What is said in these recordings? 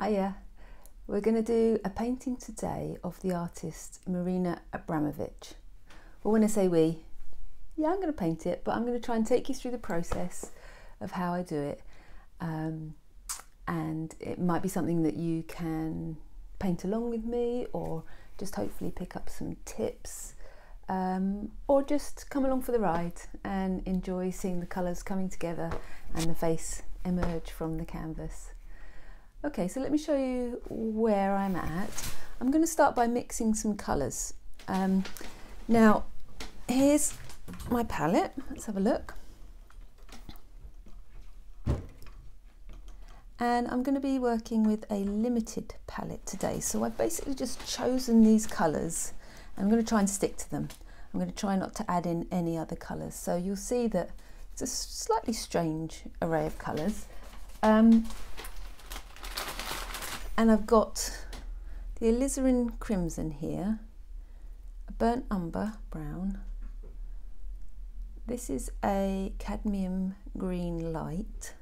Hiya. We're going to do a painting today of the artist Marina Abramovic. Well, when I say we, yeah, I'm going to paint it, but I'm going to try and take you through the process of how I do it. Um, and it might be something that you can paint along with me or just hopefully pick up some tips um, or just come along for the ride and enjoy seeing the colours coming together and the face emerge from the canvas. Okay, so let me show you where I'm at. I'm going to start by mixing some colours. Um, now, here's my palette. Let's have a look. And I'm going to be working with a limited palette today. So I've basically just chosen these colours. I'm going to try and stick to them. I'm going to try not to add in any other colours. So you'll see that it's a slightly strange array of colours. Um, and I've got the alizarin crimson here, a burnt umber brown. This is a cadmium green light.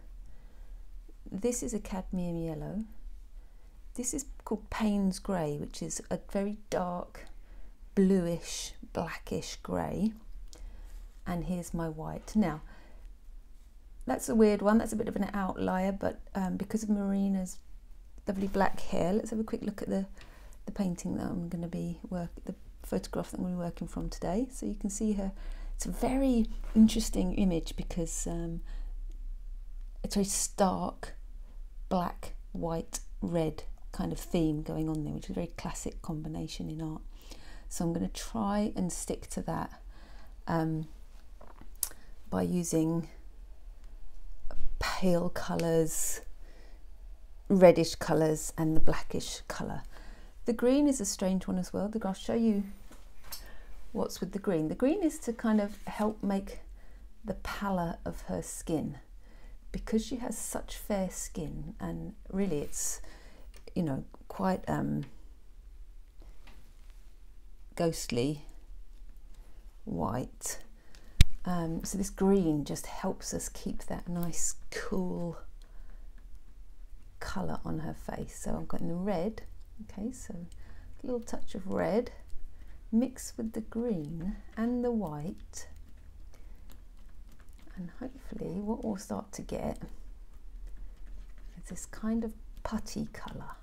This is a cadmium yellow. This is called Payne's grey, which is a very dark bluish, blackish grey. And here's my white. Now, that's a weird one. That's a bit of an outlier, but um, because of Marina's lovely black hair. Let's have a quick look at the, the painting that I'm going to be work the photograph that I'm going to be working from today. So you can see her. It's a very interesting image because um, it's very stark black, white, red kind of theme going on there, which is a very classic combination in art. So I'm going to try and stick to that um, by using pale colours, reddish colours and the blackish colour. The green is a strange one as well. I'll show you what's with the green. The green is to kind of help make the pallor of her skin because she has such fair skin and really it's you know quite um, ghostly white um, so this green just helps us keep that nice cool colour on her face. So I've got the red, okay, so a little touch of red mixed with the green and the white. And hopefully what we'll start to get is this kind of putty colour.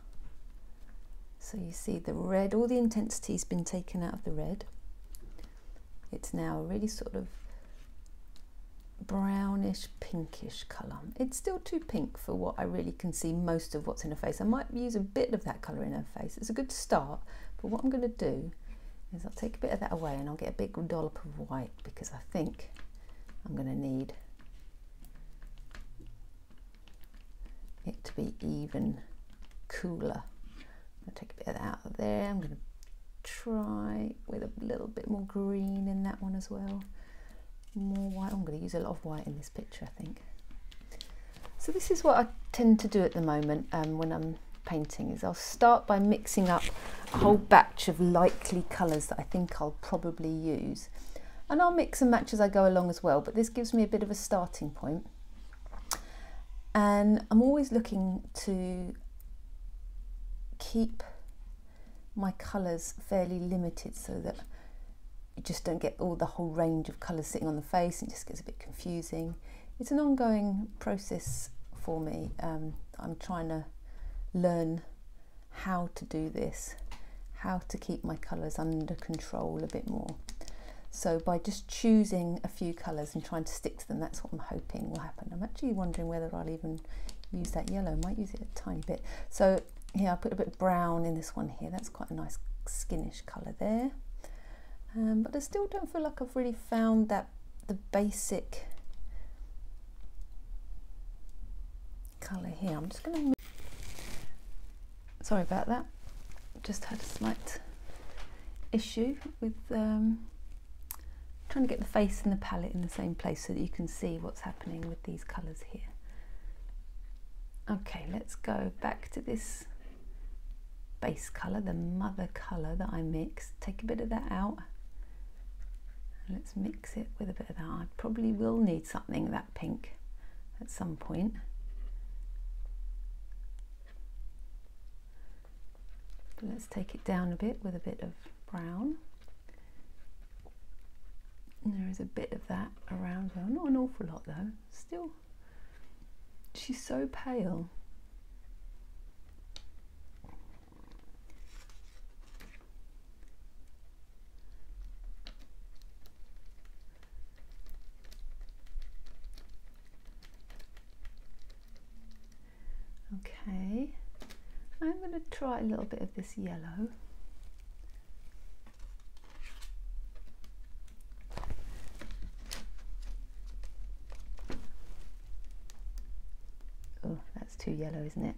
So you see the red, all the intensity has been taken out of the red. It's now a really sort of brownish pinkish colour. It's still too pink for what I really can see most of what's in her face. I might use a bit of that colour in her face. It's a good start, but what I'm going to do is I'll take a bit of that away and I'll get a big dollop of white because I think I'm going to need it to be even cooler. I'll take a bit of that out of there. I'm going to try with a little bit more green in that one as well more white. I'm going to use a lot of white in this picture, I think. So this is what I tend to do at the moment um, when I'm painting is I'll start by mixing up a whole batch of likely colours that I think I'll probably use. And I'll mix and match as I go along as well, but this gives me a bit of a starting point. And I'm always looking to keep my colours fairly limited so that you just don't get all the whole range of colours sitting on the face and it just gets a bit confusing. It's an ongoing process for me. Um, I'm trying to learn how to do this, how to keep my colours under control a bit more. So by just choosing a few colours and trying to stick to them, that's what I'm hoping will happen. I'm actually wondering whether I'll even use that yellow. I might use it a tiny bit. So here I put a bit of brown in this one here. That's quite a nice skinish colour there um, but I still don't feel like I've really found that the basic colour here. I'm just going to sorry about that just had a slight issue with um, trying to get the face and the palette in the same place so that you can see what's happening with these colours here. Okay, let's go back to this base colour, the mother colour that I mixed. Take a bit of that out let's mix it with a bit of that. I probably will need something that pink at some point. let's take it down a bit with a bit of brown. And there is a bit of that around her, not an awful lot though, still. She's so pale. Okay, I'm going to try a little bit of this yellow. Oh, that's too yellow, isn't it?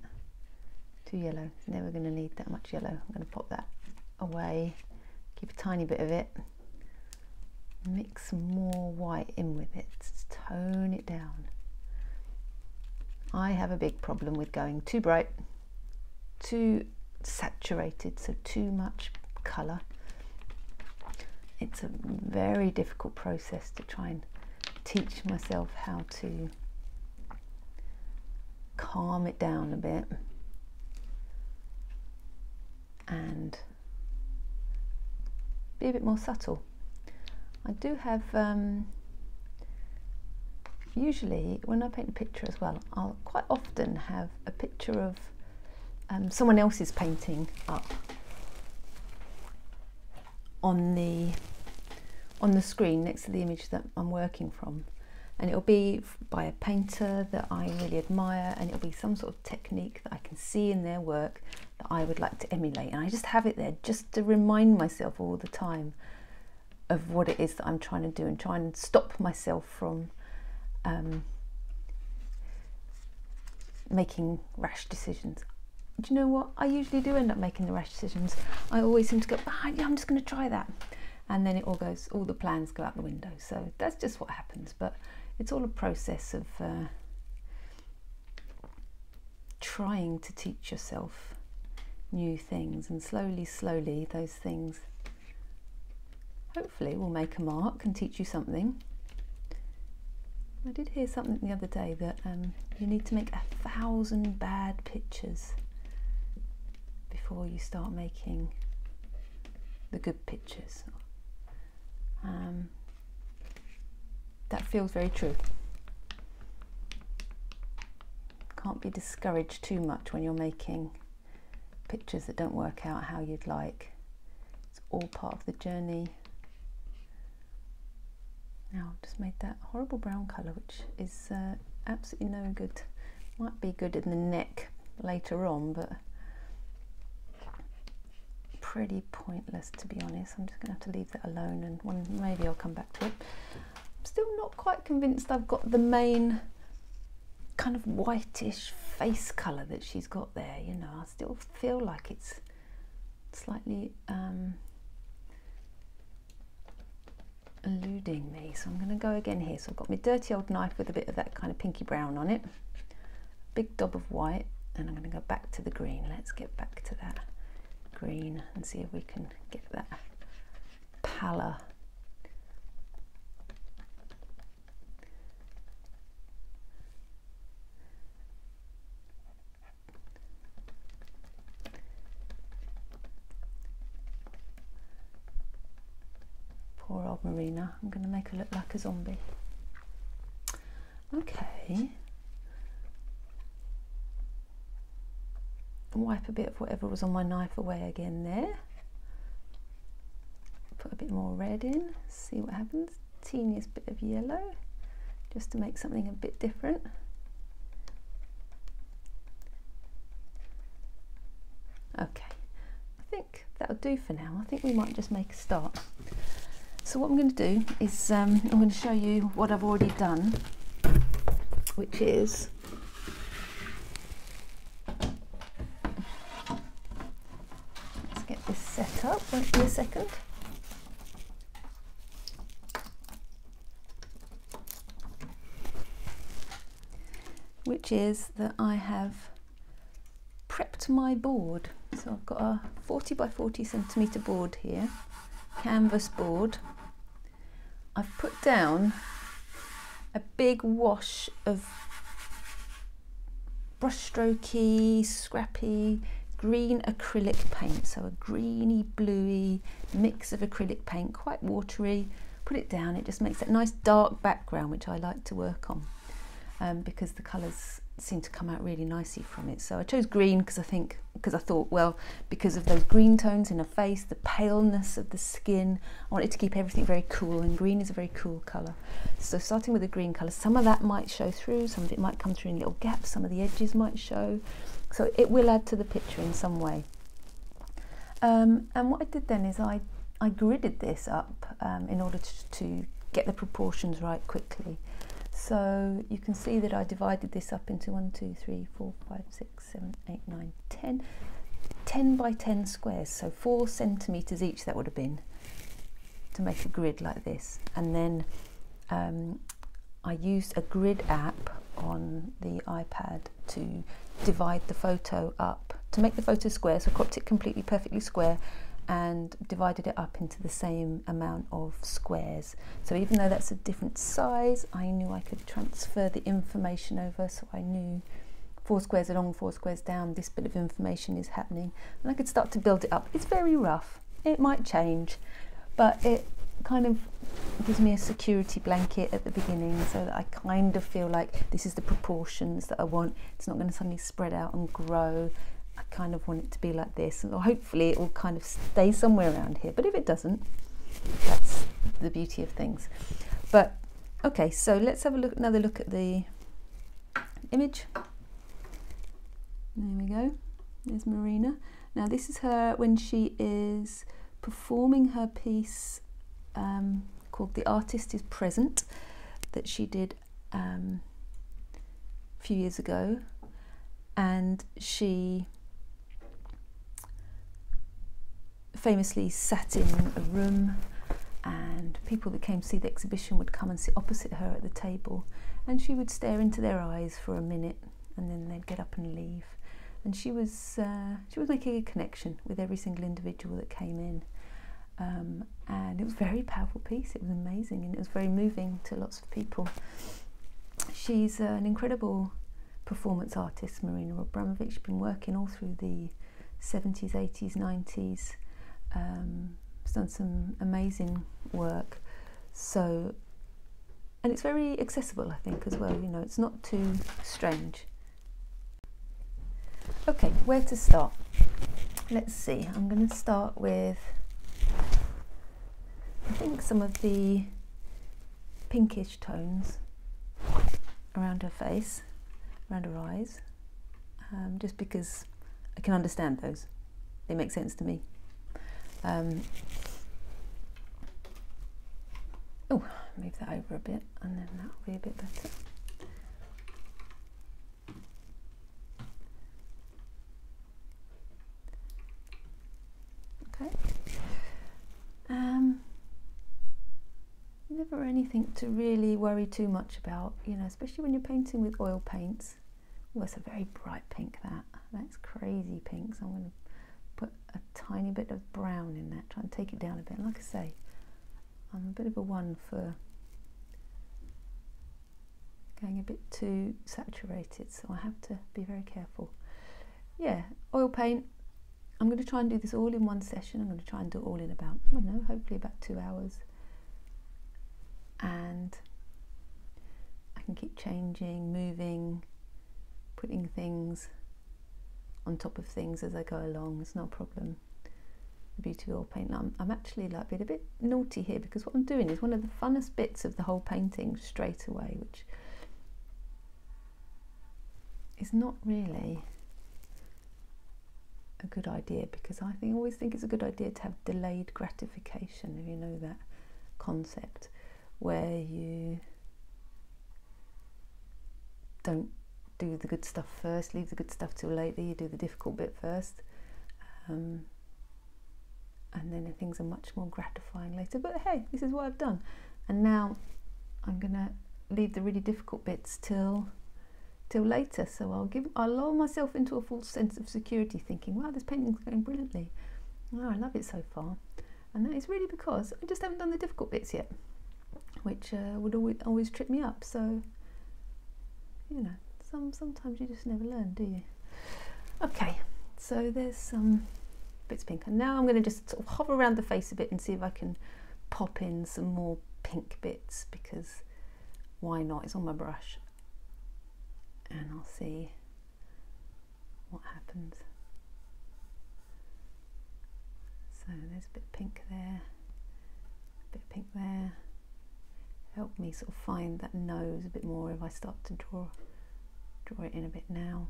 Too yellow. Never going to need that much yellow. I'm going to pop that away. Keep a tiny bit of it. Mix more white in with it. Tone it down. I have a big problem with going too bright, too saturated, so too much colour. It's a very difficult process to try and teach myself how to calm it down a bit and be a bit more subtle. I do have um, usually when I paint a picture as well, I'll quite often have a picture of um, someone else's painting up on the on the screen next to the image that I'm working from. And it'll be by a painter that I really admire and it'll be some sort of technique that I can see in their work that I would like to emulate. And I just have it there just to remind myself all the time of what it is that I'm trying to do and try and stop myself from um, making rash decisions. Do you know what? I usually do end up making the rash decisions. I always seem to go, ah, yeah, I'm just going to try that. And then it all goes, all the plans go out the window. So that's just what happens. But it's all a process of uh, trying to teach yourself new things. And slowly, slowly, those things hopefully will make a mark and teach you something. I did hear something the other day that um, you need to make a thousand bad pictures before you start making the good pictures. Um, that feels very true. Can't be discouraged too much when you're making pictures that don't work out how you'd like. It's all part of the journey. Now I've just made that horrible brown colour which is uh, absolutely no good. Might be good in the neck later on but pretty pointless to be honest. I'm just going to have to leave that alone and one, maybe I'll come back to it. I'm still not quite convinced I've got the main kind of whitish face colour that she's got there, you know. I still feel like it's slightly um, eluding me. So I'm going to go again here. So I've got my dirty old knife with a bit of that kind of pinky brown on it. Big dob of white. And I'm going to go back to the green. Let's get back to that green and see if we can get that pallor Poor old Marina. I'm going to make her look like a zombie. Okay. Wipe a bit of whatever was on my knife away again there. Put a bit more red in, see what happens. Teeniest bit of yellow, just to make something a bit different. Okay, I think that'll do for now. I think we might just make a start. So what I'm going to do is um, I'm going to show you what I've already done, which is let's get this set up. Wait a second. Which is that I have prepped my board. So I've got a 40 by 40 centimetre board here, canvas board I've put down a big wash of brushstrokey, scrappy, green acrylic paint, so a greeny, bluey mix of acrylic paint, quite watery. Put it down, it just makes that nice dark background, which I like to work on um, because the colours seem to come out really nicely from it. So I chose green because I think, because I thought, well, because of those green tones in her face, the paleness of the skin, I wanted to keep everything very cool, and green is a very cool colour. So starting with the green colour, some of that might show through, some of it might come through in little gaps, some of the edges might show. So it will add to the picture in some way. Um, and what I did then is I, I gridded this up um, in order to, to get the proportions right quickly. So you can see that I divided this up into 1, 2, 3, 4, 5, 6, 7, 8, 9, 10. 10 by 10 squares, so 4 centimetres each that would have been to make a grid like this. And then um, I used a grid app on the iPad to divide the photo up to make the photo square so I cropped it completely perfectly square and divided it up into the same amount of squares so even though that's a different size I knew I could transfer the information over so I knew four squares along four squares down this bit of information is happening and I could start to build it up it's very rough it might change but it kind of gives me a security blanket at the beginning so that I kind of feel like this is the proportions that I want. It's not going to suddenly spread out and grow. Kind of want it to be like this and hopefully it will kind of stay somewhere around here. But if it doesn't, that's the beauty of things. But okay, so let's have a look another look at the image. There we go. There's Marina. Now this is her when she is performing her piece um, called The Artist is Present that she did um, a few years ago. And she famously sat in a room and people that came to see the exhibition would come and sit opposite her at the table and she would stare into their eyes for a minute and then they'd get up and leave and she was uh, she was making a connection with every single individual that came in um, and it was a very powerful piece. It was amazing and it was very moving to lots of people. She's uh, an incredible performance artist, Marina Abramovic. She's been working all through the 70s, 80s, 90s. Um, done some amazing work. So, and it's very accessible, I think, as well. You know, it's not too strange. Okay, where to start? Let's see. I'm going to start with I think some of the pinkish tones around her face, around her eyes, um, just because I can understand those. They make sense to me. Um, oh, move that over a bit and then that'll be a bit better. Okay. Um, never anything to really worry too much about, you know, especially when you're painting with oil paints. Oh, that's a very bright pink, that. That's crazy pink, so I'm going to put a tiny bit of brown in that, try and take it down a bit. Like I say, I'm a bit of a one for going a bit too saturated, so I have to be very careful. Yeah, oil paint. I'm going to try and do this all in one session. I'm going to try and do it all in about, I don't know, hopefully about two hours and I can keep changing, moving, putting things on top of things as I go along. It's no problem. The beauty of oil paint. I'm, I'm actually like being a bit naughty here because what I'm doing is one of the funnest bits of the whole painting straight away, which is not really a good idea because I think always think it's a good idea to have delayed gratification if you know that concept where you don't do the good stuff first, leave the good stuff till later, you do the difficult bit first. Um, and then things are much more gratifying later. But hey, this is what I've done. And now I'm gonna leave the really difficult bits till till later. So I'll give I'll lull myself into a false sense of security, thinking, wow, this painting's going brilliantly. Oh, I love it so far. And that is really because I just haven't done the difficult bits yet which uh, would always, always trip me up. So, you know, some sometimes you just never learn, do you? Okay, So there's some bits pink and now I'm going to just sort of hover around the face a bit and see if I can pop in some more pink bits because why not? It's on my brush and I'll see what happens. So there's a bit of pink there, a bit of pink there. Help me sort of find that nose a bit more if I start to draw draw it in a bit now.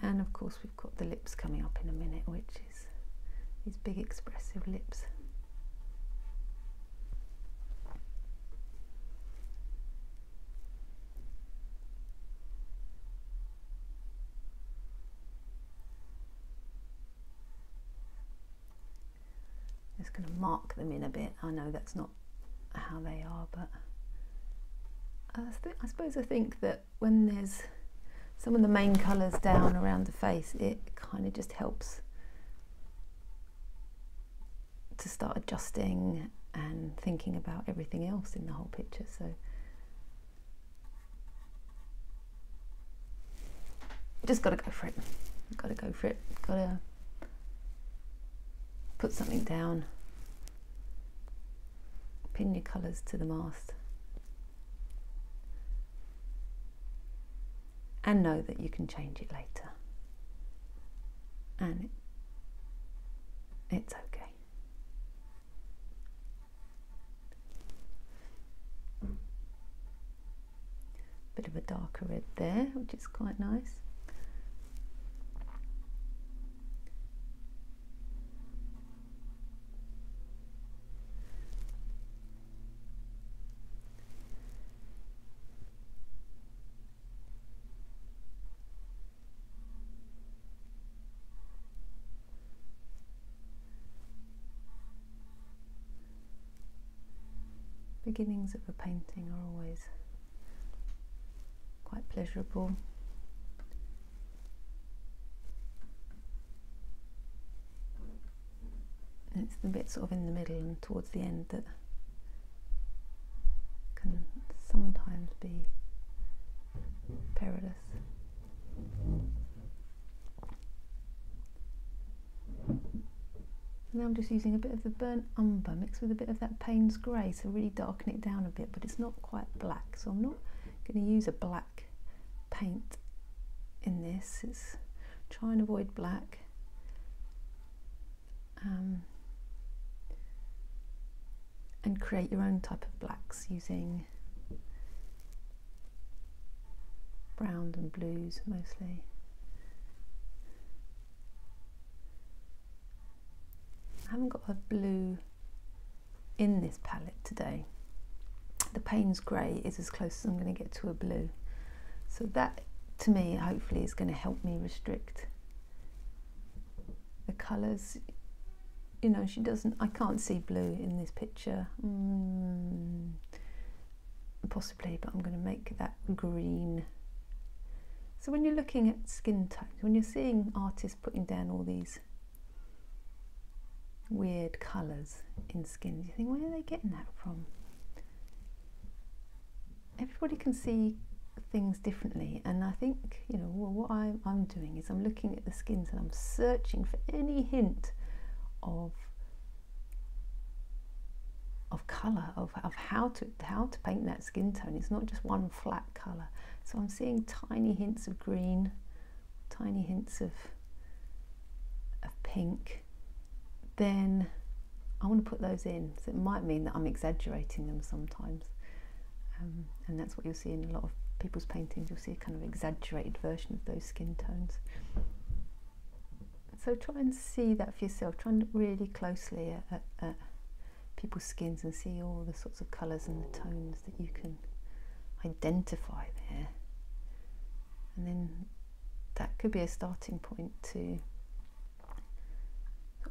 and of course we've got the lips coming up in a minute which is these big expressive lips just going to mark in a bit I know that's not how they are but I, I suppose I think that when there's some of the main colours down around the face, it kind of just helps to start adjusting and thinking about everything else in the whole picture. So just got to go for it. Got to go for it. Got to put something down. Pin your colours to the mast. and know that you can change it later. And it's okay. Bit of a darker red there, which is quite nice. Beginnings of a painting are always quite pleasurable. And it's the bit sort of in the middle and towards the end that can sometimes be perilous. Now I'm just using a bit of the burnt umber mixed with a bit of that Payne's grey, so really darken it down a bit, but it's not quite black. So I'm not going to use a black paint in this. It's try and avoid black. Um, and create your own type of blacks using browns and blues mostly. I haven't got a blue in this palette today. The Payne's Grey is as close as I'm going to get to a blue. So that to me hopefully is going to help me restrict the colours. You know, she doesn't, I can't see blue in this picture. Mm, possibly, but I'm going to make that green. So when you're looking at skin tones, when you're seeing artists putting down all these weird colours in skin. You think, where are they getting that from? Everybody can see things differently, and I think, you know, well, what I, I'm doing is I'm looking at the skins and I'm searching for any hint of of colour of, of how to how to paint that skin tone it's not just one flat colour so I'm seeing tiny hints of green tiny hints of of pink then I want to put those in. So it might mean that I'm exaggerating them sometimes. Um, and that's what you'll see in a lot of people's paintings. You'll see a kind of exaggerated version of those skin tones. So try and see that for yourself. Try and look really closely at, at, at people's skins and see all the sorts of colours and the tones that you can identify there. And then that could be a starting point to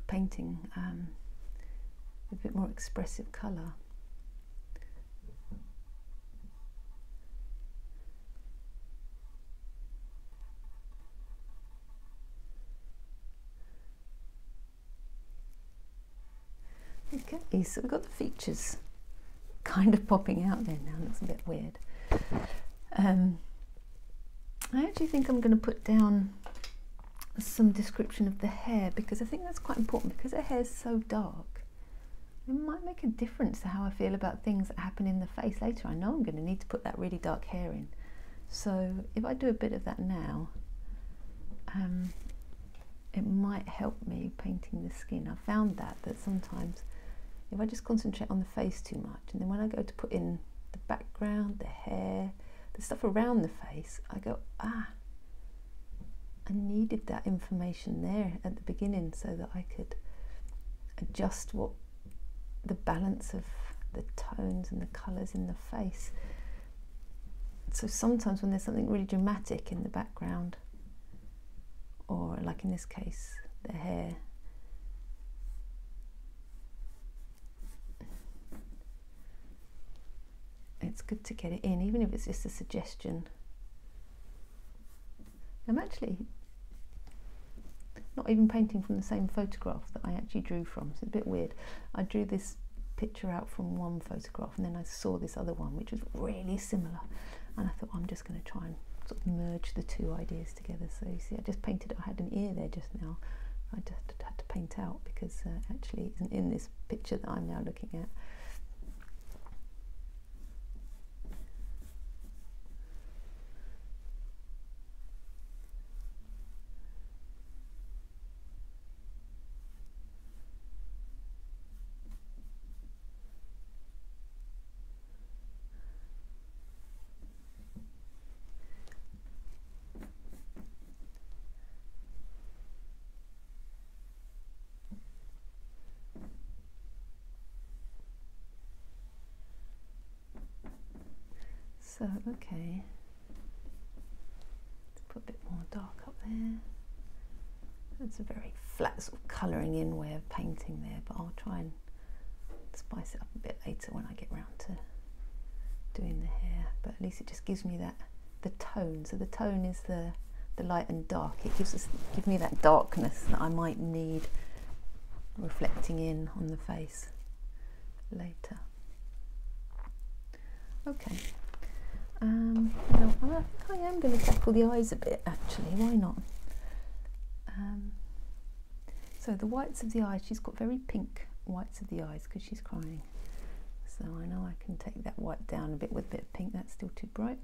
painting um, with a bit more expressive colour. Okay, so we've got the features kind of popping out there now. Looks a bit weird. Um, I actually think I'm going to put down some description of the hair because I think that's quite important because her hair is so dark. It might make a difference to how I feel about things that happen in the face later. I know I'm going to need to put that really dark hair in. So if I do a bit of that now, um, it might help me painting the skin. I found that that sometimes if I just concentrate on the face too much and then when I go to put in the background, the hair, the stuff around the face, I go, ah, I needed that information there at the beginning so that I could adjust what the balance of the tones and the colours in the face. So sometimes when there's something really dramatic in the background, or like in this case, the hair, it's good to get it in, even if it's just a suggestion. I'm actually not even painting from the same photograph that I actually drew from. So it's a bit weird. I drew this picture out from one photograph and then I saw this other one which was really similar and I thought I'm just going to try and sort of merge the two ideas together. So you see I just painted, I had an ear there just now. I just had to paint out because uh, actually in this picture that I'm now looking at. So, okay, let's put a bit more dark up there. That's a very flat sort of colouring in way of painting there, but I'll try and spice it up a bit later when I get round to doing the hair. But at least it just gives me that the tone. So the tone is the the light and dark. It gives us give me that darkness that I might need reflecting in on the face later. Okay. Um, now, I think I am going to tackle the eyes a bit actually, why not? Um, so the whites of the eyes, she's got very pink whites of the eyes because she's crying. So I know I can take that white down a bit with a bit of pink, that's still too bright.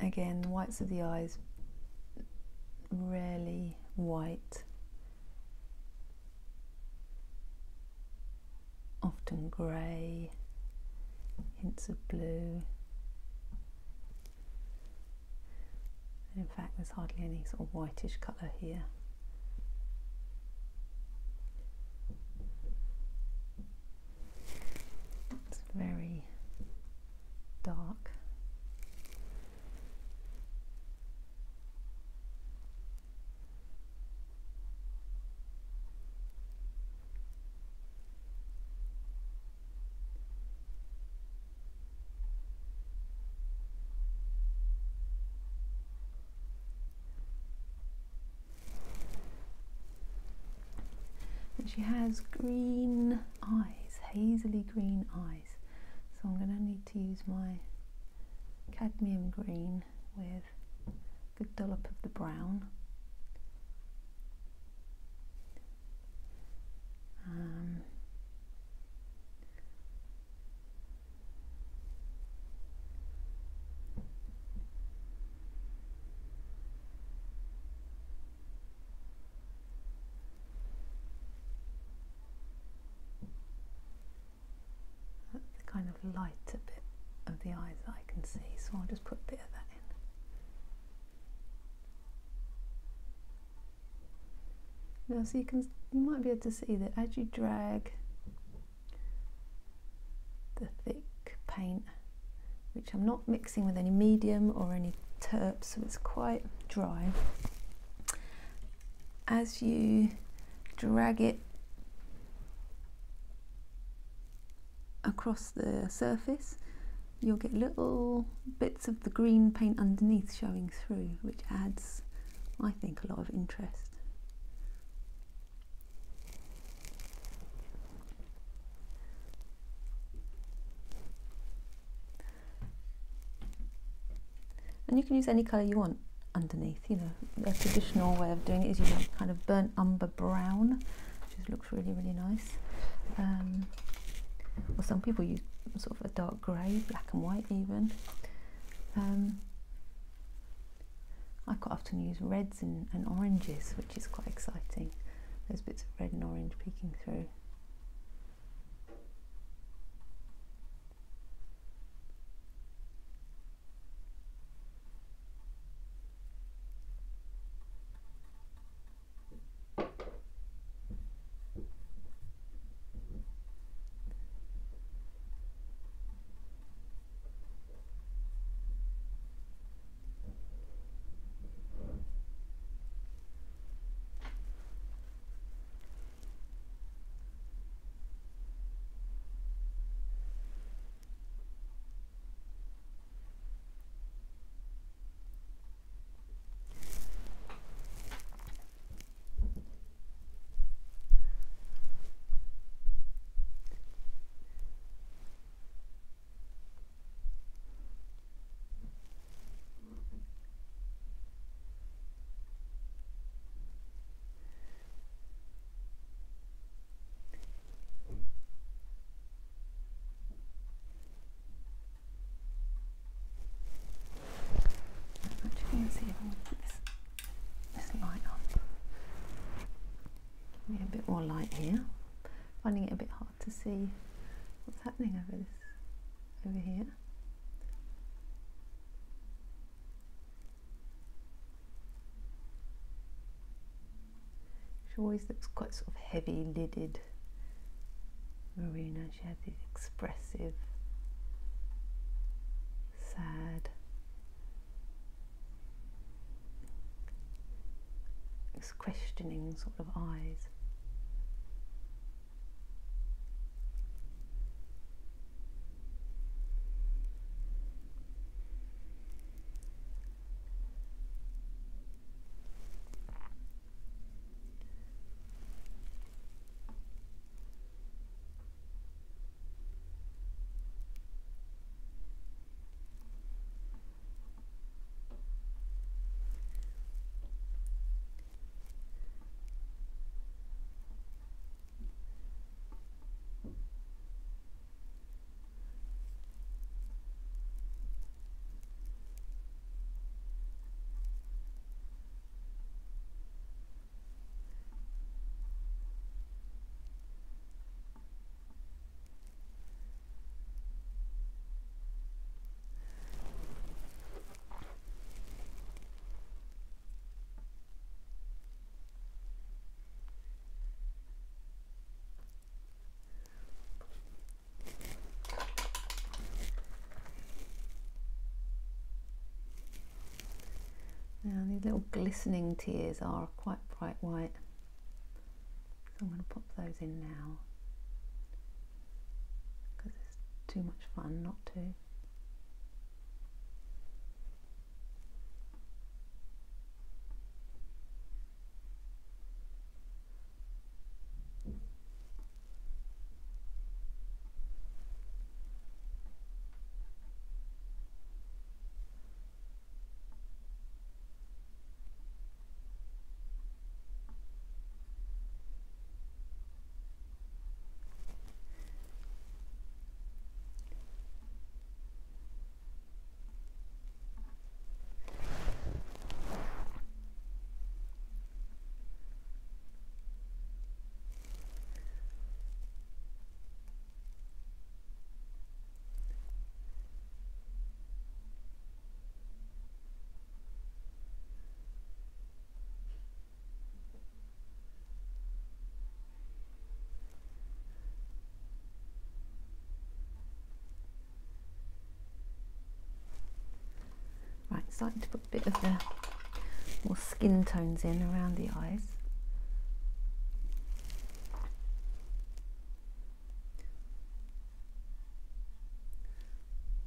Again, the whites of the eyes, rarely white, often grey hints of blue. In fact, there's hardly any sort of whitish colour here. It's very dark. Has green eyes, hazily green eyes. So I'm going to need to use my cadmium green with a good dollop of the brown. Um, kind of lighter bit of the eyes that I can see, so I'll just put a bit of that So you can, you might be able to see that as you drag the thick paint, which I'm not mixing with any medium or any terps, so it's quite dry. As you drag it across the surface you'll get little bits of the green paint underneath showing through which adds I think a lot of interest And you can use any colour you want underneath, you know. A traditional way of doing it is using kind of burnt umber brown, which looks really, really nice. Um, or some people use sort of a dark grey, black and white even. Um, I quite often use reds and, and oranges, which is quite exciting. There's bits of red and orange peeking through. More light here. Finding it a bit hard to see what's happening over this over here. She always looks quite sort of heavy lidded. Marina, she had these expressive, sad, questioning sort of eyes. Now these little glistening tears are quite bright white. So I'm going to pop those in now because it's too much fun not to. Starting to put a bit of the more skin tones in around the eyes.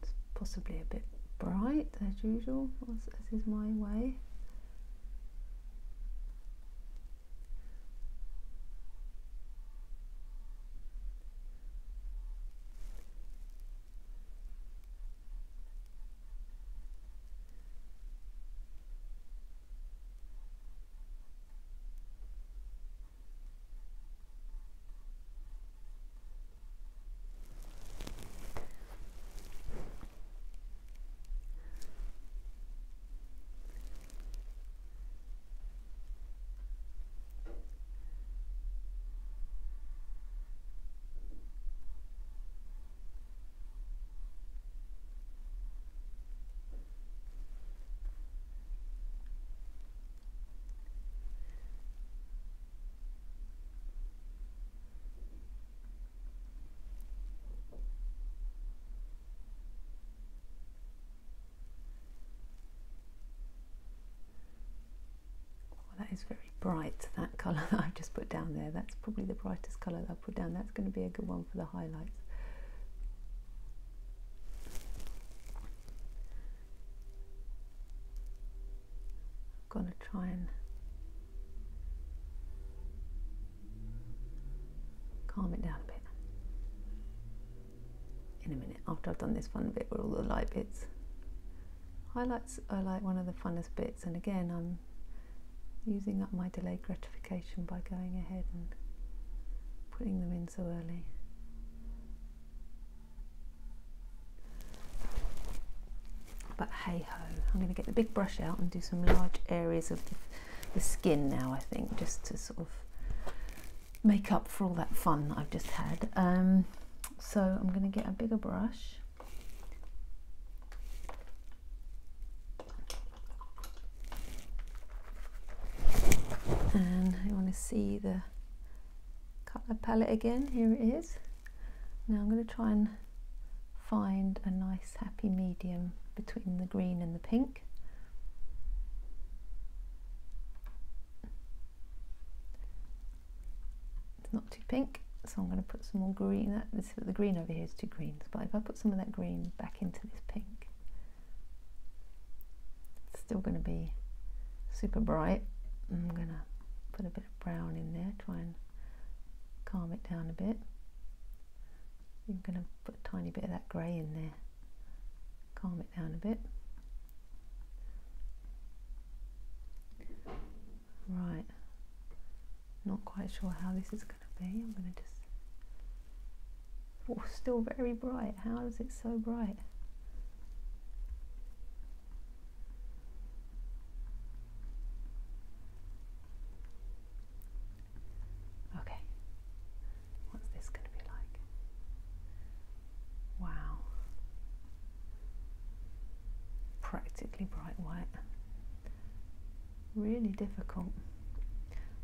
It's possibly a bit bright as usual, as, as is my way. Very bright, that colour that I've just put down there. That's probably the brightest colour that I've put down. That's going to be a good one for the highlights. I'm going to try and calm it down a bit in a minute after I've done this fun bit with all the light bits. Highlights are like one of the funnest bits and again I'm using up my delayed gratification by going ahead and putting them in so early. But hey ho, I'm going to get the big brush out and do some large areas of the, the skin now I think just to sort of make up for all that fun I've just had. Um, so I'm going to get a bigger brush. And I want see the colour palette again. Here it is. Now I'm going to try and find a nice happy medium between the green and the pink. It's not too pink so I'm going to put some more green. This, the green over here is too green, but if I put some of that green back into this pink, it's still going to be super bright. I'm going to put a bit of brown in there, try and calm it down a bit. I'm going to put a tiny bit of that grey in there, calm it down a bit. Right, not quite sure how this is going to be. I'm going to just Oh, still very bright. How is it so bright? Okay. What's this going to be like? Wow. Practically bright white. Really difficult.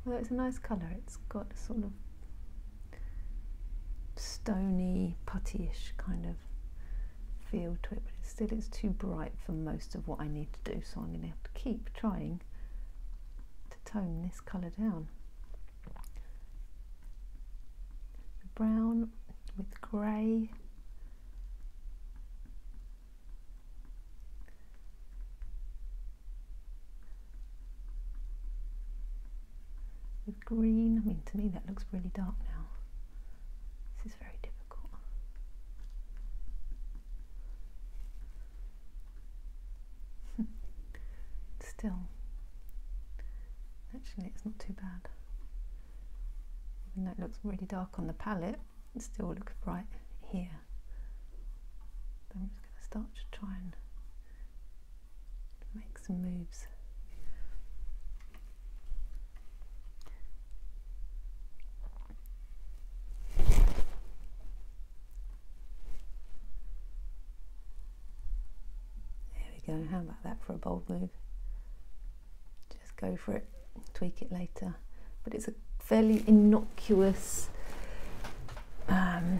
Although it's a nice colour, it's got a sort of stony, puttyish kind of feel to it, but it still it's too bright for most of what I need to do, so I'm going to have to keep trying to tone this colour down. Brown with grey. With green, I mean to me that looks really dark now. This is very difficult. Still, actually, it's not too bad. Even though it looks really dark on the palette, it still looks bright here. I'm just going to start to try and make some moves. Go. How about that for a bold move? Just go for it, tweak it later. But it's a fairly innocuous um,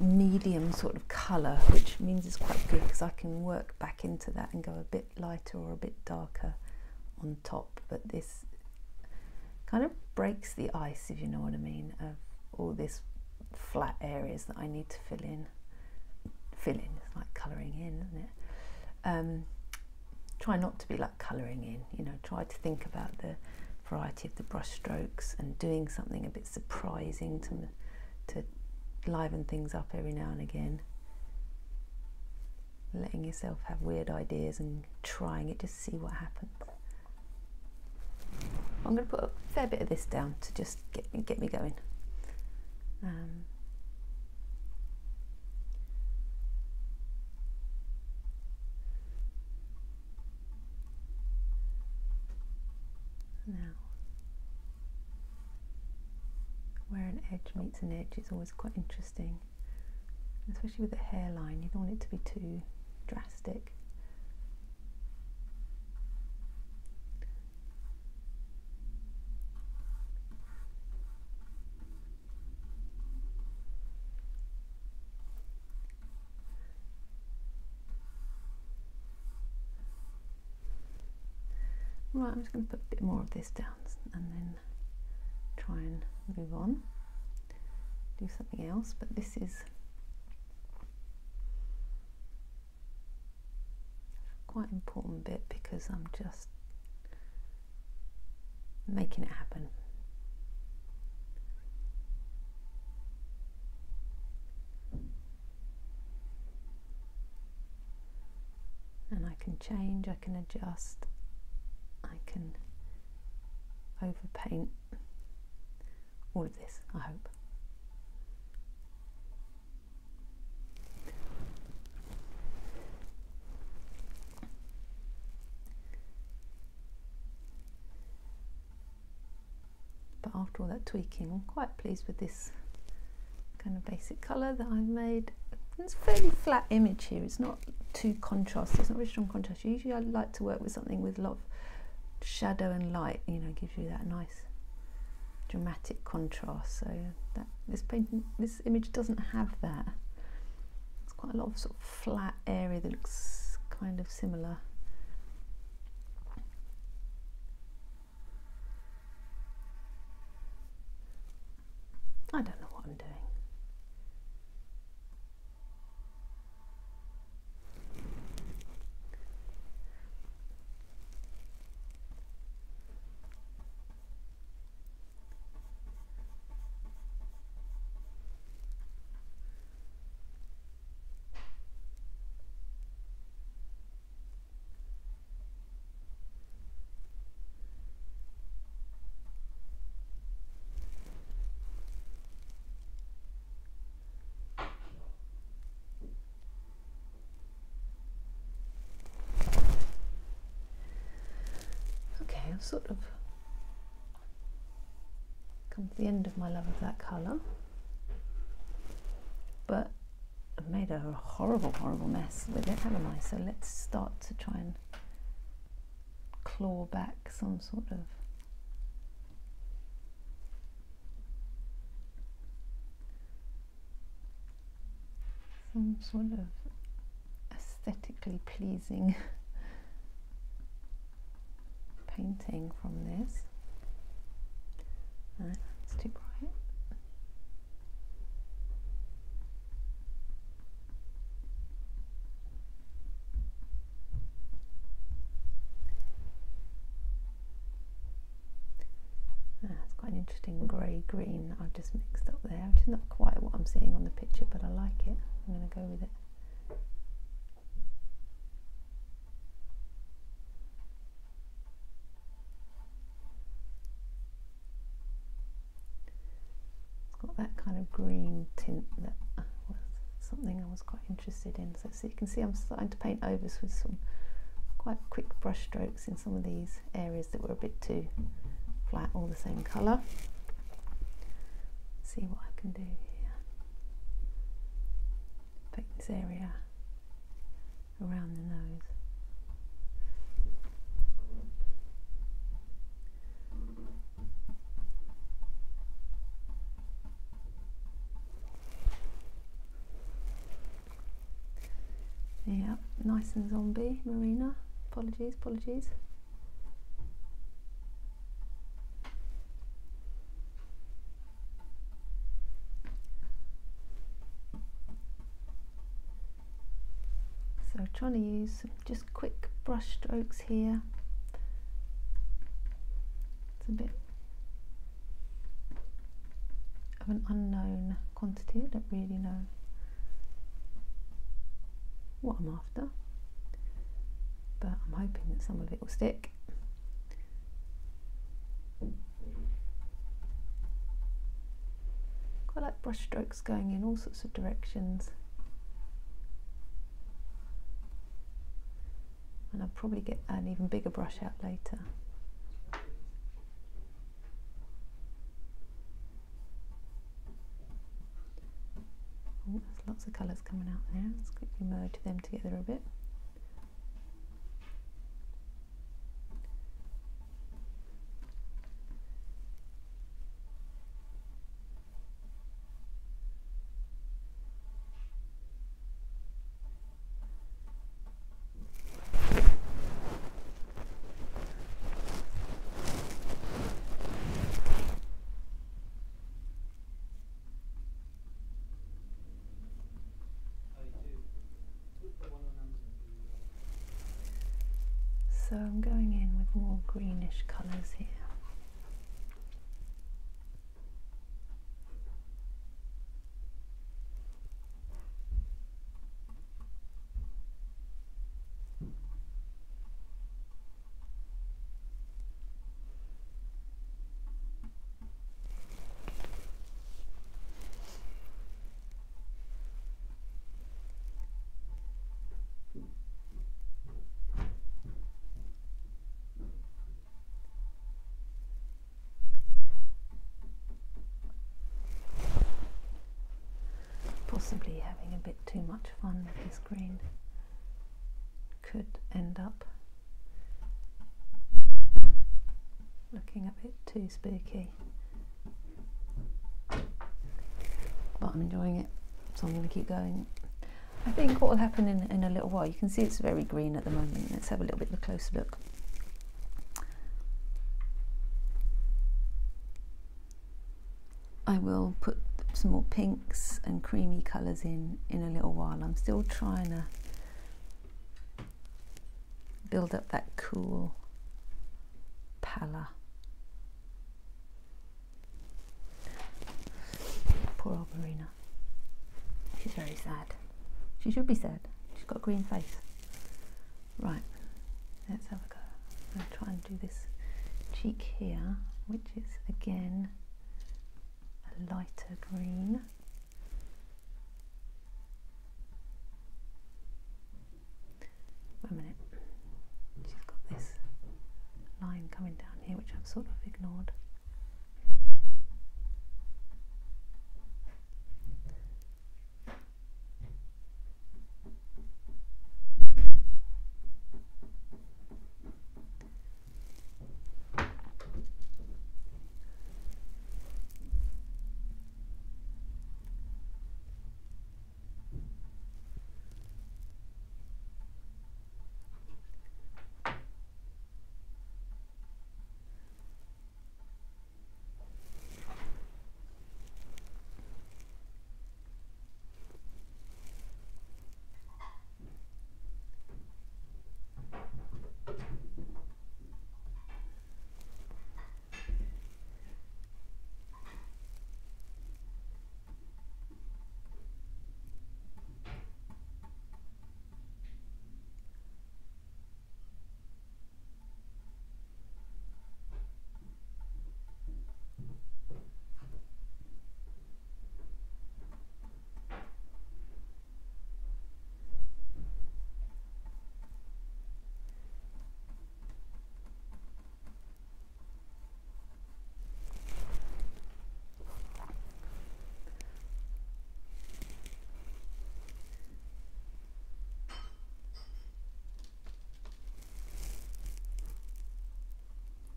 medium sort of colour, which means it's quite good because I can work back into that and go a bit lighter or a bit darker on top. But this kind of breaks the ice, if you know what I mean, of all this flat areas that I need to fill in. Fill in, it's like colouring in, isn't it? Um, try not to be like colouring in, you know, try to think about the variety of the brush strokes and doing something a bit surprising to, to liven things up every now and again. Letting yourself have weird ideas and trying it just see what happens. I'm going to put a fair bit of this down to just get get me going. Um, Now, where an edge meets an edge is always quite interesting, especially with the hairline. You don't want it to be too drastic. Right, I'm just going to put a bit more of this down and then try and move on. Do something else, but this is quite important bit because I'm just making it happen. And I can change, I can adjust, I can overpaint all of this, I hope. But after all that tweaking, I'm quite pleased with this kind of basic colour that I've made. It's a fairly flat image here, it's not too contrast, it's not very strong contrast. Usually I like to work with something with a lot of shadow and light, you know, gives you that nice dramatic contrast. So that this painting, this image doesn't have that. It's quite a lot of sort of flat area that looks kind of similar. I don't know what I'm doing. I've sort of come to the end of my love of that colour. But I've made a horrible, horrible mess with it, haven't I? So let's start to try and claw back some sort of some sort of aesthetically pleasing painting from this. No, it's too bright. Ah, it's quite an interesting grey green I've just mixed up there, which is not quite what I'm seeing on the picture, but I like it. I'm going to go with it. that kind of that was something I was quite interested in. So, so you can see I'm starting to paint over with some quite quick brush strokes in some of these areas that were a bit too flat, all the same colour. See what I can do here. Paint this area around the nose. Yeah, nice and zombie, Marina. Apologies, apologies. So trying to use just quick brush strokes here. It's a bit of an unknown quantity, I don't really know what I'm after. But I'm hoping that some of it will stick. Quite like brush strokes going in all sorts of directions. And I'll probably get an even bigger brush out later there's lots of colours coming out there. Let's quickly merge them together a bit. So I'm going in with more greenish colours here. Possibly having a bit too much fun with this green could end up looking a bit too spooky. But I'm enjoying it, so I'm going to keep going. I think what will happen in, in a little while, you can see it's very green at the moment. Let's have a little bit of a closer look. I will put some more pinks and creamy colours in in a little while. I'm still trying to build up that cool pallor. Poor old Marina. She's very sad. She should be sad. She's got a green face. Right, let's have a go. I'm going to try and do this cheek here, which is again lighter green. Wait a minute, she's got this line coming down here which I've sort of ignored.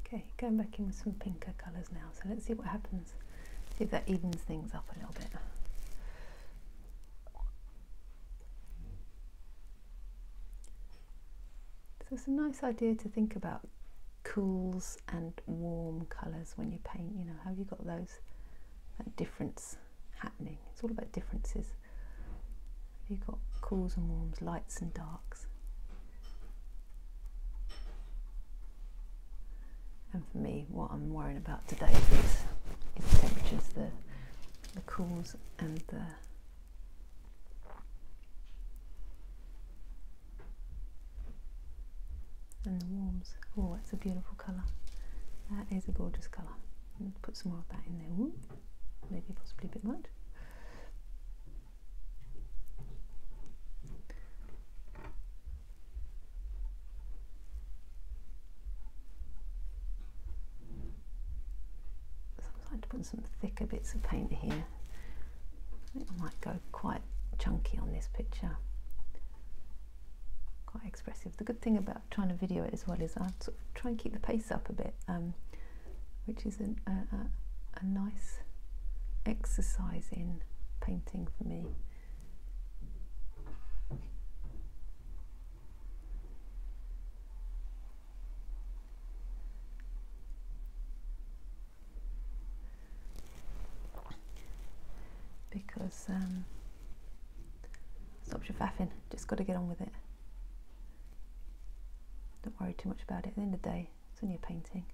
Okay, going back in with some pinker colours now. So let's see what happens. See if that evens things up a little bit. So it's a nice idea to think about cools and warm colours when you paint. You know, have you got those that difference happening? It's all about differences. Have you got cools and warms, lights and darks? And for me, what I'm worrying about today is, is the temperatures, the, the cools and the and the warms. Oh, it's a beautiful colour. That is a gorgeous colour. Put some more of that in there. Ooh, maybe possibly a bit much. Some thicker bits of paint here. I might go quite chunky on this picture. Quite expressive. The good thing about trying to video it as well is I sort of try and keep the pace up a bit, um, which is an, a, a, a nice exercise in painting for me. Because um, stops you faffing. Just got to get on with it. don't worry too much about it. At the end of the day, it's only a painting.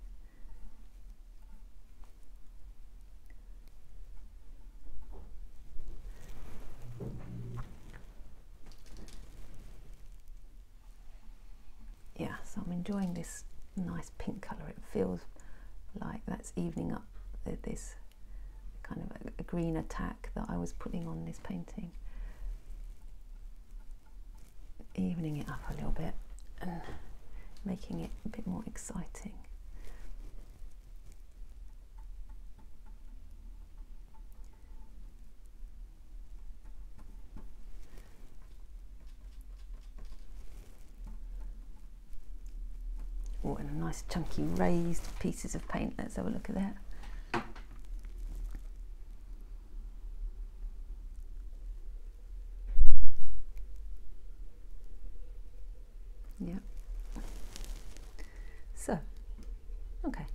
Yeah, so I'm enjoying this nice pink colour. It feels like that's evening up this green attack that I was putting on this painting. Evening it up a little bit and making it a bit more exciting. Oh, and a nice chunky raised pieces of paint. Let's have a look at that. Yeah. So, okay.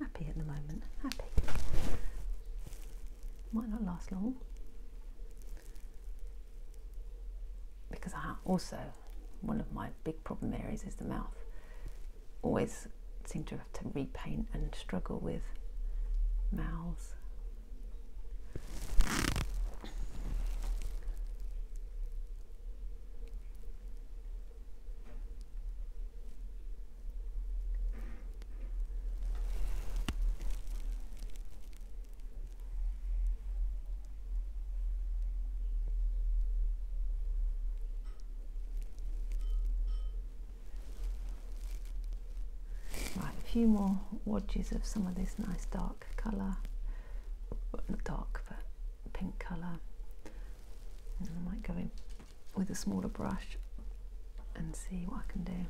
Happy at the moment. Happy. Might not last long. Because I also, one of my big problem areas is the mouth. Always seem to have to repaint and struggle with mouths. Few more wadges of some of this nice dark colour, not dark but pink colour. And I might go in with a smaller brush and see what I can do.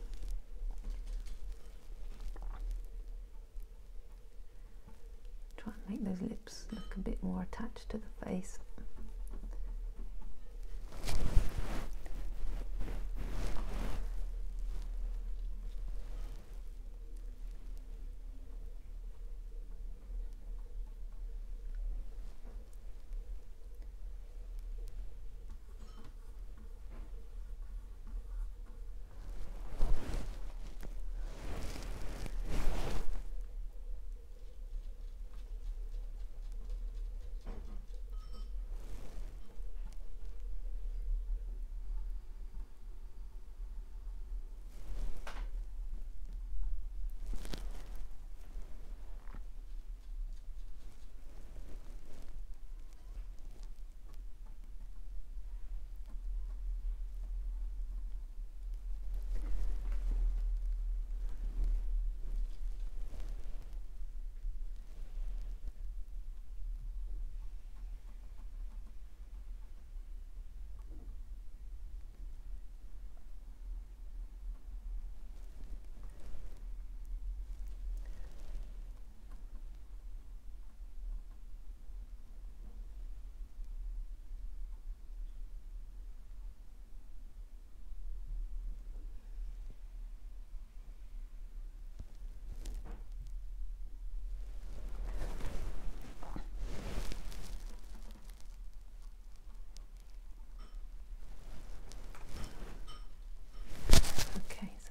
Try and make those lips look a bit more attached to the face.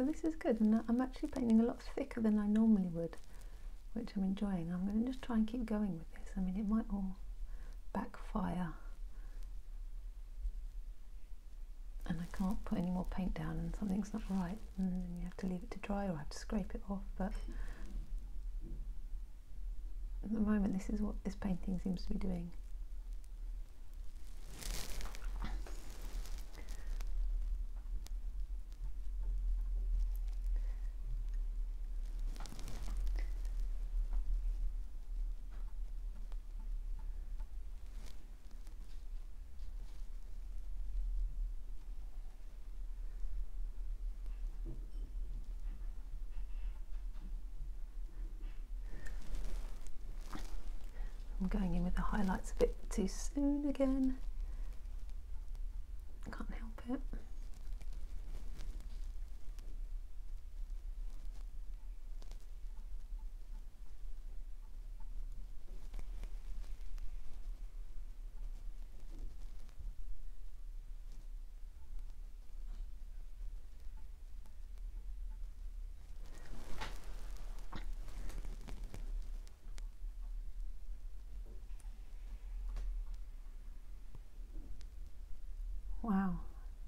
So this is good and I'm actually painting a lot thicker than I normally would which I'm enjoying. I'm going to just try and keep going with this. I mean it might all backfire and I can't put any more paint down and something's not right and then you have to leave it to dry or I have to scrape it off but at the moment this is what this painting seems to be doing. I'm going highlights a bit too soon again. Can't help it.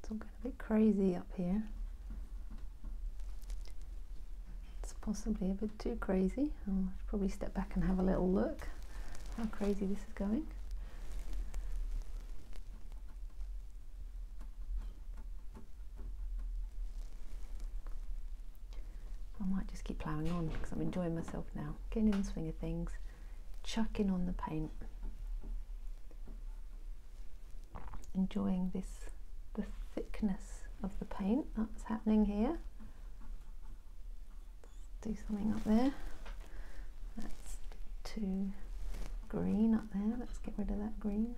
It's all getting a bit crazy up here. It's possibly a bit too crazy. I'll probably step back and have a little look how crazy this is going. I might just keep ploughing on because I'm enjoying myself now, getting in the swing of things, chucking on the paint, enjoying this, the thickness of the paint that's happening here. Let's do something up there. That's too green up there. Let's get rid of that green.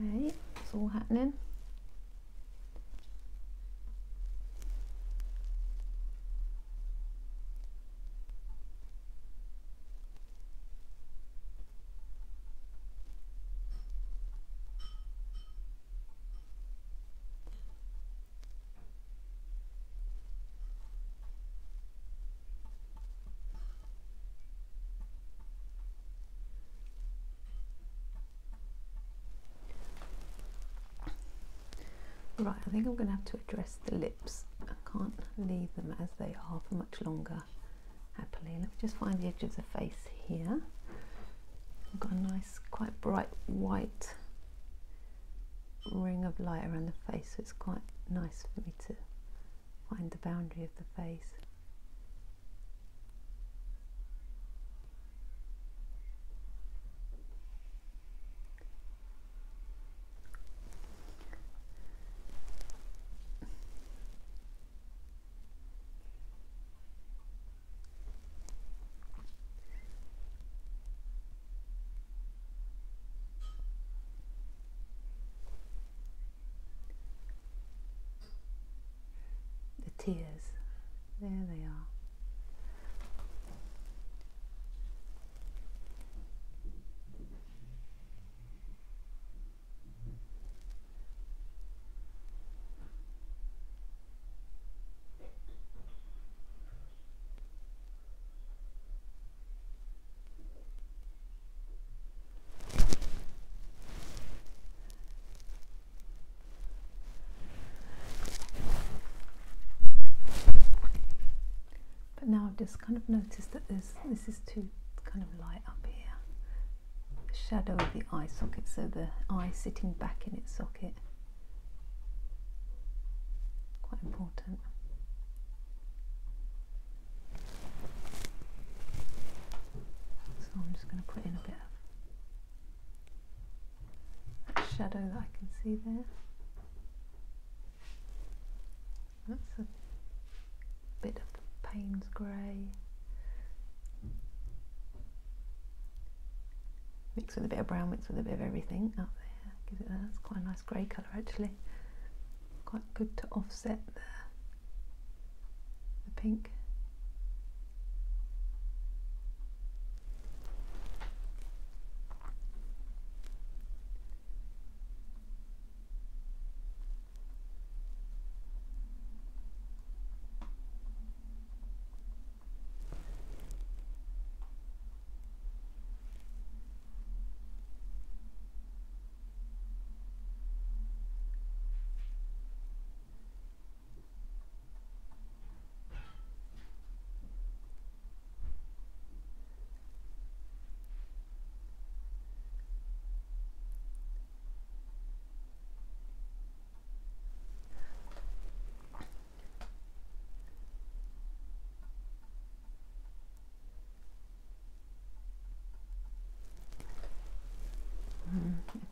Okay, it's all happening. Right, I think I'm going to have to address the lips. I can't leave them as they are for much longer, happily. Let me just find the edge of the face here. I've got a nice, quite bright white ring of light around the face, so it's quite nice for me to find the boundary of the face. tears. There they are. But now I've just kind of noticed that this this is too kind of light up here. The shadow of the eye socket, so the eye sitting back in its socket. Quite important. So I'm just going to put in a bit of that shadow that I can see there. That's a bit of Payne's grey. Mix with a bit of brown, mix with a bit of everything up there. Gives it that's quite a nice grey colour actually. Quite good to offset the, the pink.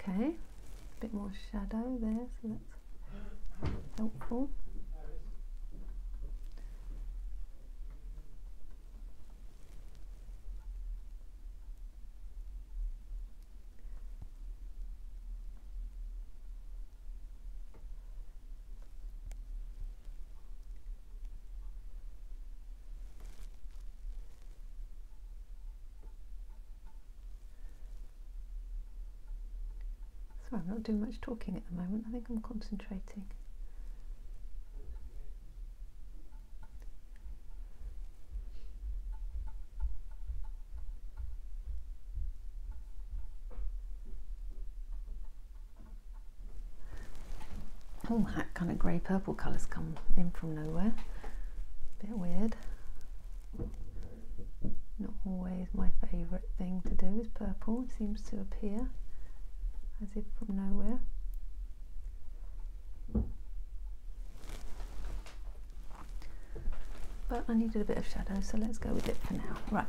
Okay, a bit more shadow there, so that's helpful. Sorry, I'm not doing much talking at the moment. I think I'm concentrating. Oh, that kind of grey purple colours come in from nowhere. Bit weird. Not always my favourite thing to do is purple. It seems to appear as if from nowhere. But I needed a bit of shadow, so let's go with it for now. Right,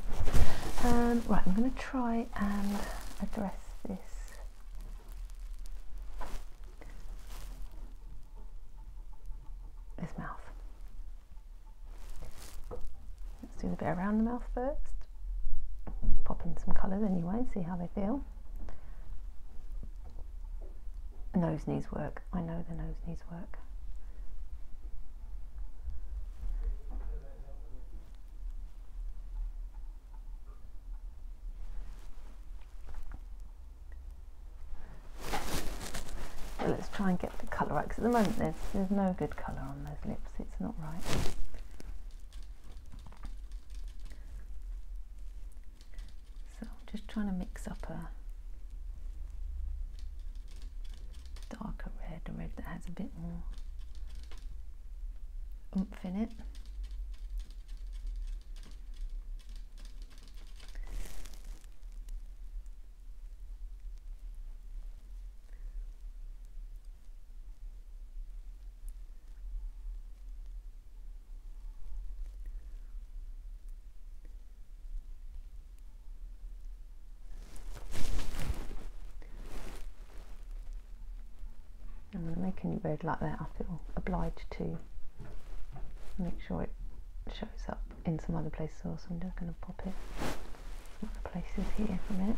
um, right. I'm going to try and address this this mouth. Let's do the bit around the mouth first. Pop in some colours anyway, see how they feel. Nose needs work. I know the nose needs work. So let's try and get the colour right because at the moment there's, there's no good colour on those lips, it's not right. So I'm just trying to mix up a darker red, a red that has a bit more oomph in it. Like that. I feel obliged to make sure it shows up in some other places also. I'm just going to pop it some other places here for a minute.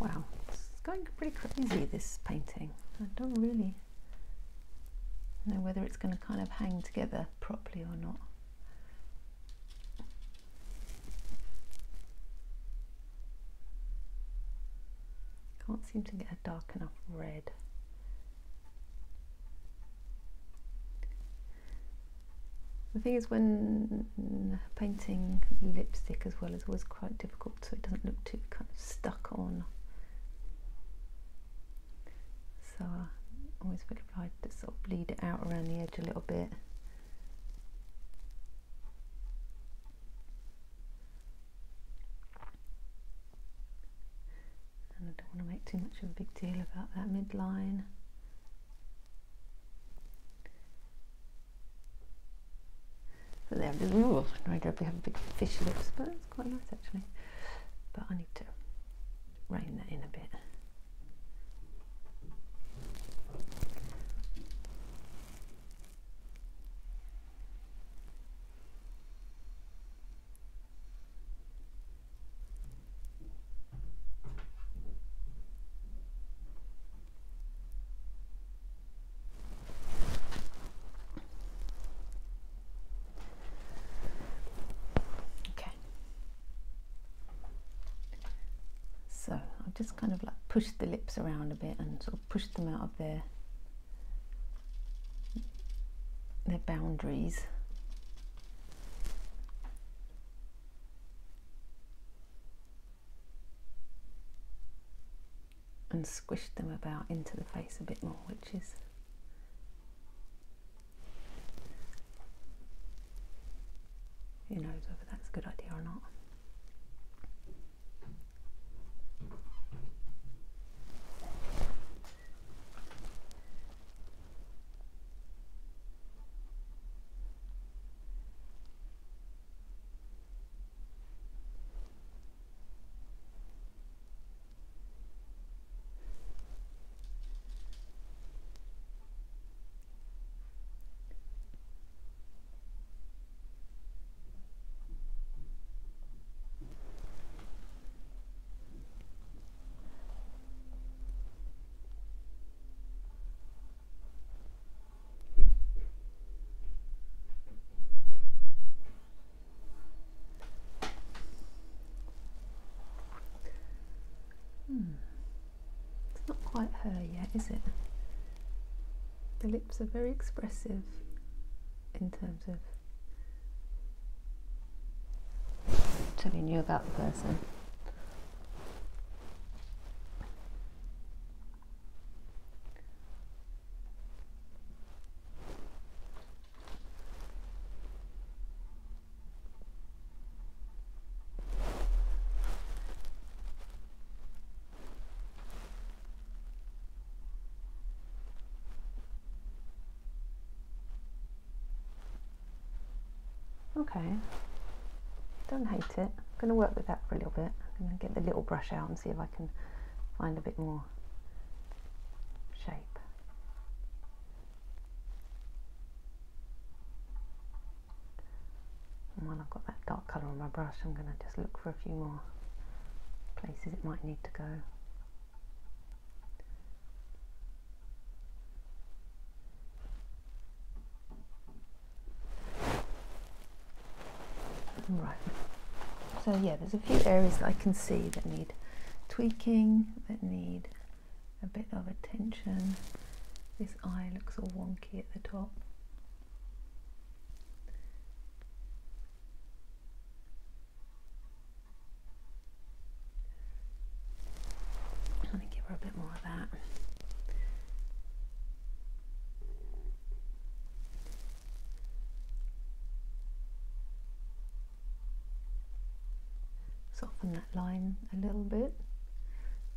Wow, it's going pretty crazy this painting. I don't really know whether it's going to kind of hang together properly or not. Can't seem to get a dark enough red. The thing is when painting lipstick as well is always quite difficult so it doesn't look too kind of stuck on. So I always feel obliged to sort of bleed it out around the edge a little bit. And I don't want to make too much of a big deal about that midline. So there, ooh, I don't have big fish lips, but it's quite nice actually. But I need to rein that in a bit. Okay. So I've just pushed the lips around a bit and sort of push them out of their their boundaries. And squish them about into the face a bit more, which is who knows whether quite her yet, is it? The lips are very expressive in terms of telling you about the person. Okay, don't hate it. I'm going to work with that for a little bit. I'm going to get the little brush out and see if I can find a bit more shape. And while I've got that dark colour on my brush, I'm going to just look for a few more places it might need to go. Right. So yeah, there's a few areas that I can see that need tweaking, that need a bit of attention. This eye looks all wonky at the top. I'm going to give her a bit more of that. soften a little bit.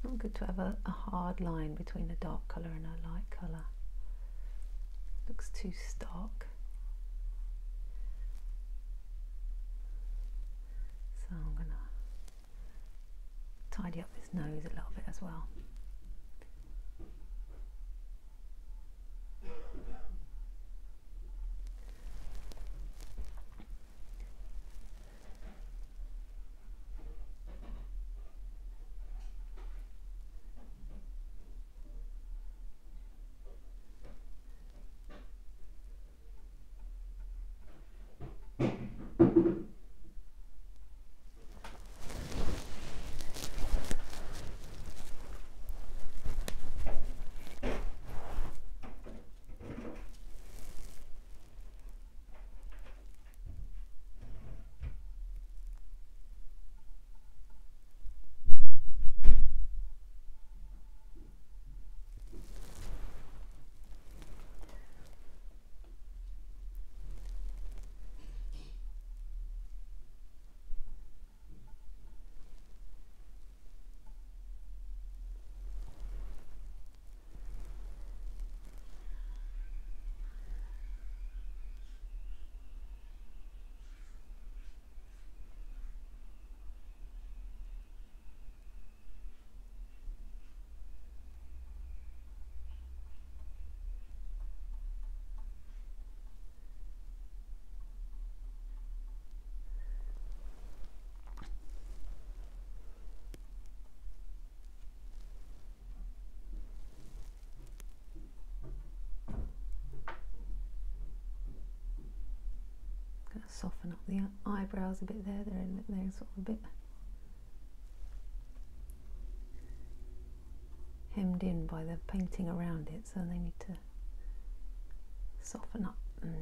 Not good to have a, a hard line between a dark colour and a light colour. Looks too stark. So I'm going to tidy up this nose a little bit as well. Soften up the eyebrows a bit there. They're, in, they're sort of a bit hemmed in by the painting around it, so they need to soften up and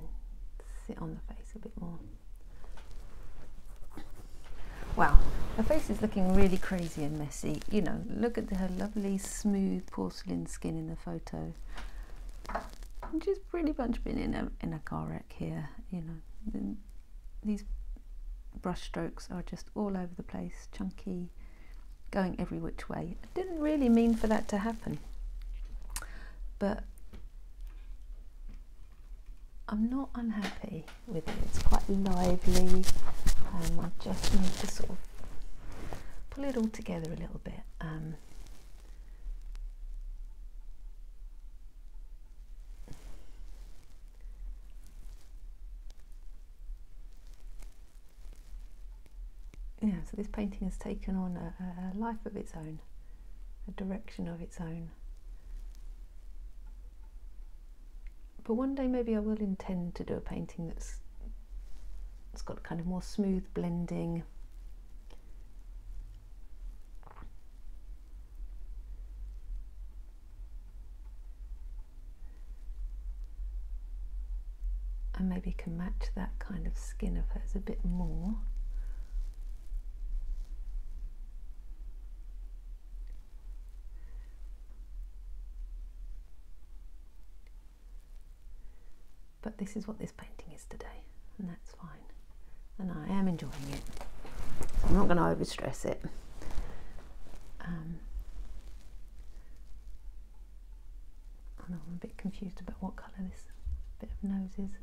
sit on the face a bit more. Wow, her face is looking really crazy and messy. You know, look at her lovely smooth porcelain skin in the photo. She's pretty much been in a in a car wreck here, you know these brush strokes are just all over the place, chunky, going every which way. I didn't really mean for that to happen, but I'm not unhappy with it. It's quite lively. Um, I just need to sort of pull it all together a little bit. Um, yeah, so this painting has taken on a, a life of its own, a direction of its own. But one day maybe I will intend to do a painting that's it's got kind of more smooth blending. And maybe can match that kind of skin of hers a bit more. This is what this painting is today, and that's fine. And I am enjoying it. So I'm not going to overstress it. Um, I know I'm a bit confused about what colour this bit of nose is.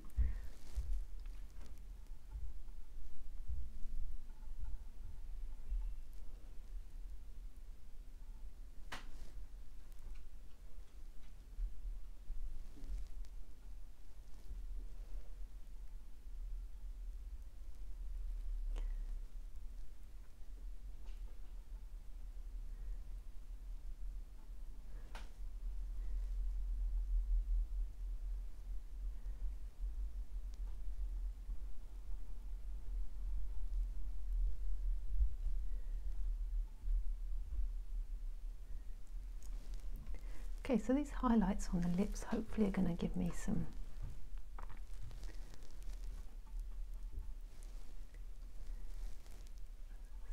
Okay, so these highlights on the lips hopefully are going to give me some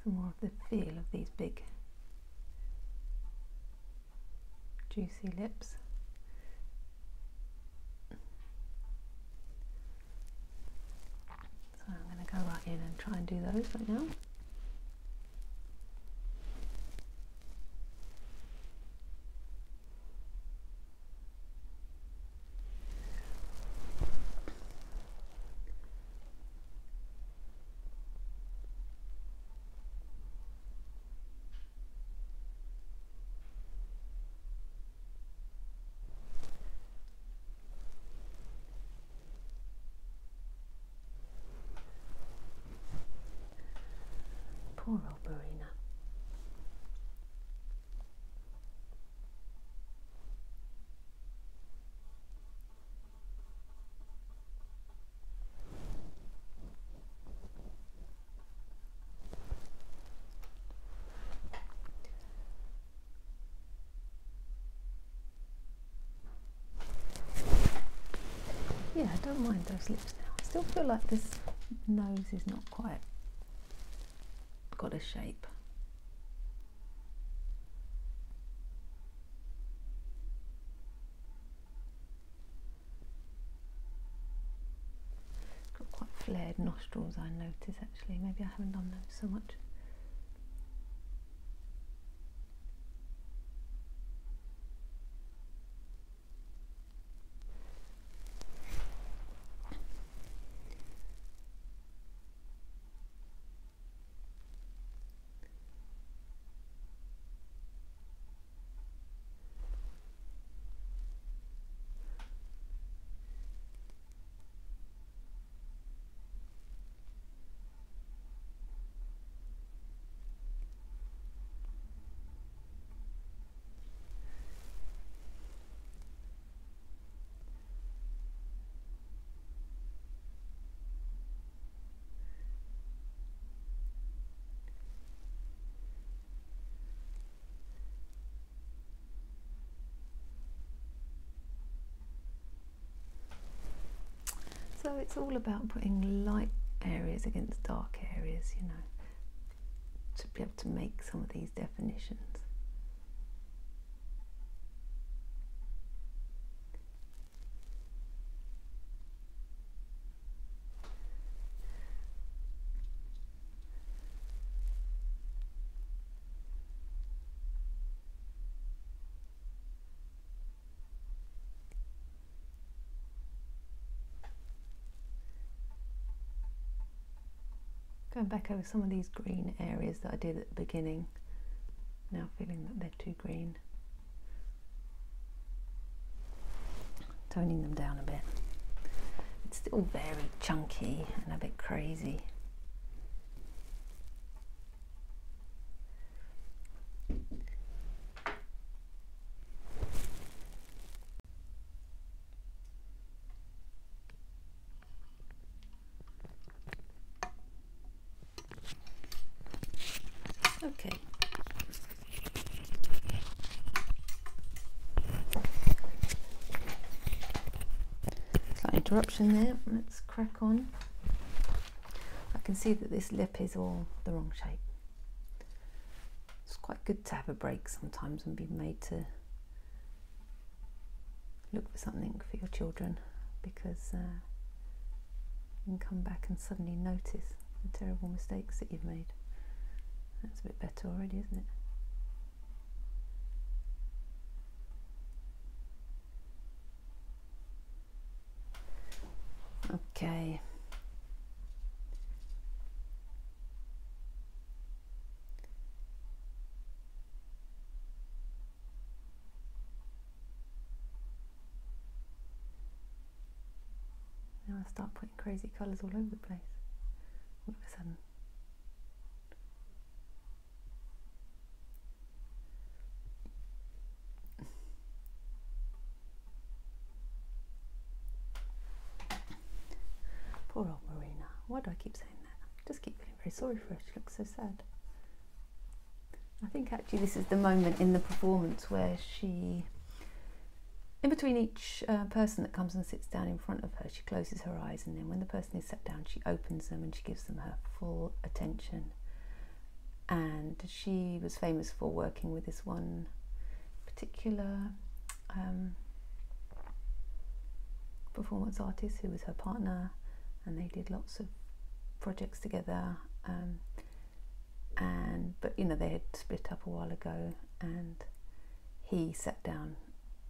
some more of the feel of these big juicy lips. So I'm going to go right in and try and do those right now. Poor old. Yeah, I don't mind those lips now. I still feel like this nose is not quite got a shape. Got quite flared nostrils I notice actually. Maybe I haven't done those so much. So it's all about putting light areas against dark areas, you know, to be able to make some of these definitions. Back over some of these green areas that I did at the beginning, now feeling that they're too green. Toning them down a bit. It's still very chunky and a bit crazy. Okay. There. Let's crack on. I can see that this lip is all the wrong shape. It's quite good to have a break sometimes and be made to look for something for your children because uh, you can come back and suddenly notice the terrible mistakes that you've made. That's a bit better already, isn't it? Okay. Now I start putting crazy colours all over the place. All of a sudden. Poor old Marina. Why do I keep saying that? I just keep feeling very sorry for her. She looks so sad. I think actually this is the moment in the performance where she, in between each uh, person that comes and sits down in front of her, she closes her eyes and then when the person is sat down, she opens them and she gives them her full attention. And she was famous for working with this one particular um, performance artist who was her partner and they did lots of projects together. Um, and but you know they had split up a while ago, and he sat down,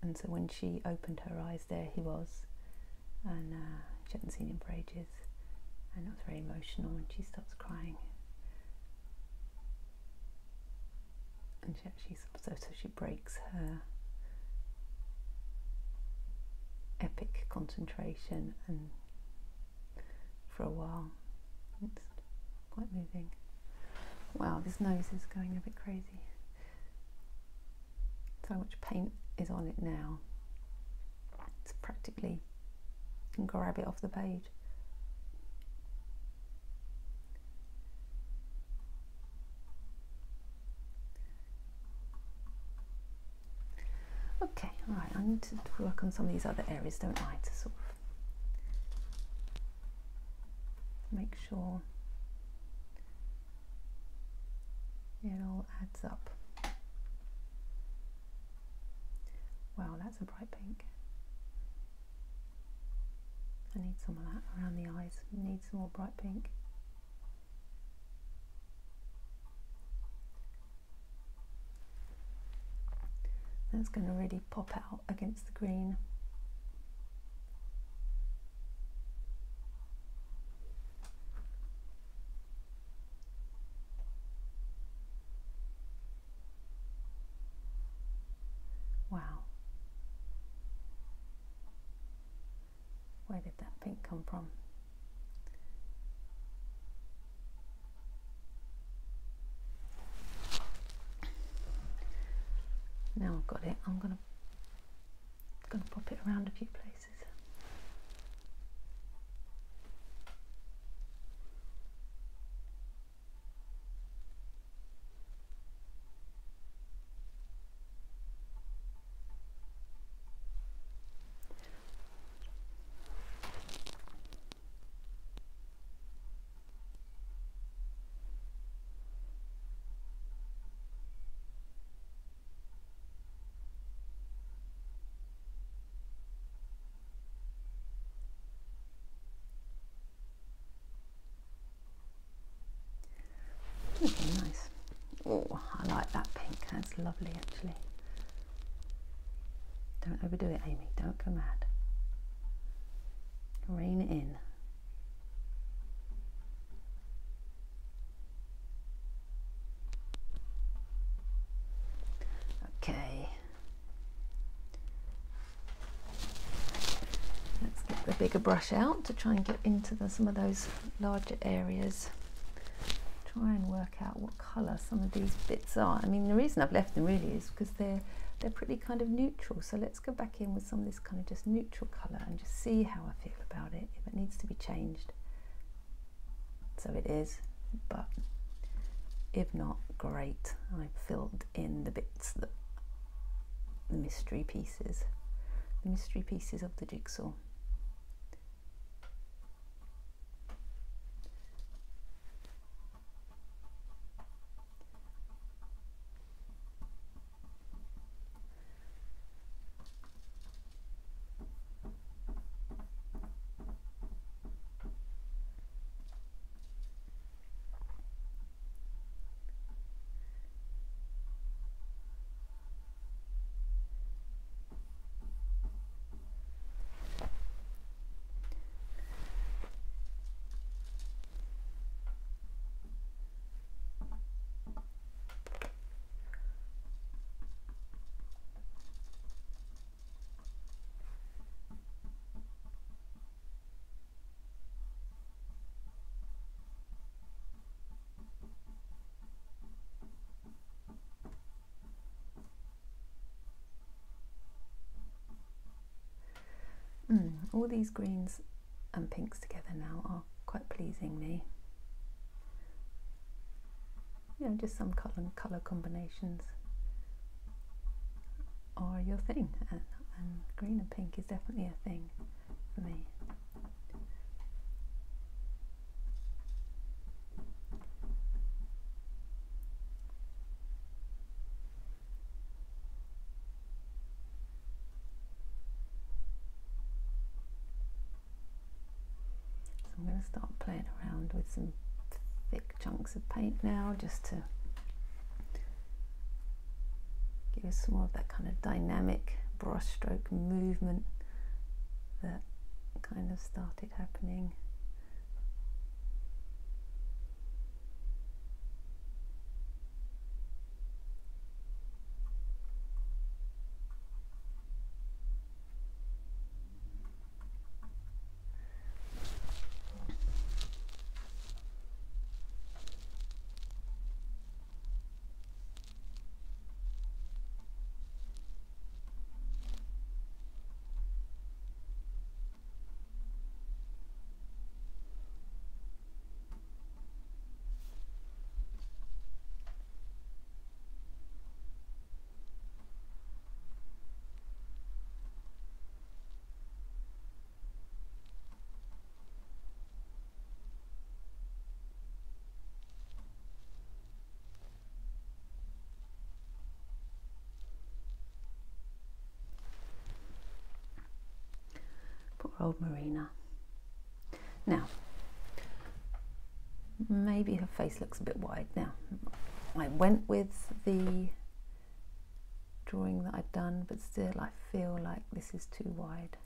and so when she opened her eyes, there he was, and uh, she hadn't seen him for ages, and it was very emotional, and she starts crying. And she actually so, so she breaks her epic concentration and for a while. It's quite moving. Wow, this nose is going a bit crazy. So much paint is on it now. It's practically, you can grab it off the page. Okay, all right, I need to work on some of these other areas, don't I, to sort of make sure it all adds up. Wow, that's a bright pink. I need some of that around the eyes. Need some more bright pink. That's going to really pop out against the green. Wow. Where did that pink come from? Now I've got it, I'm gonna gonna pop it around a few places. Looking nice. Oh, I like that pink. That's lovely, actually. Don't overdo it, Amy. Don't go mad. Rein it in. Okay. Let's get the bigger brush out to try and get into the, some of those larger areas try and work out what colour some of these bits are. I mean, the reason I've left them really is because they're they're pretty kind of neutral. So let's go back in with some of this kind of just neutral colour and just see how I feel about it. If it needs to be changed, so it is. But if not, great. I've filled in the bits that the mystery pieces, the mystery pieces of the jigsaw. All these greens and pinks together now are quite pleasing me. You know, just some colour colour combinations are your thing, and, and green and pink is definitely a thing for me. I'm going to start playing around with some thick chunks of paint now just to give us more of that kind of dynamic brushstroke movement that kind of started happening. Poor old Marina. Now, maybe her face looks a bit wide now. I went with the drawing that I'd done, but still I feel like this is too wide.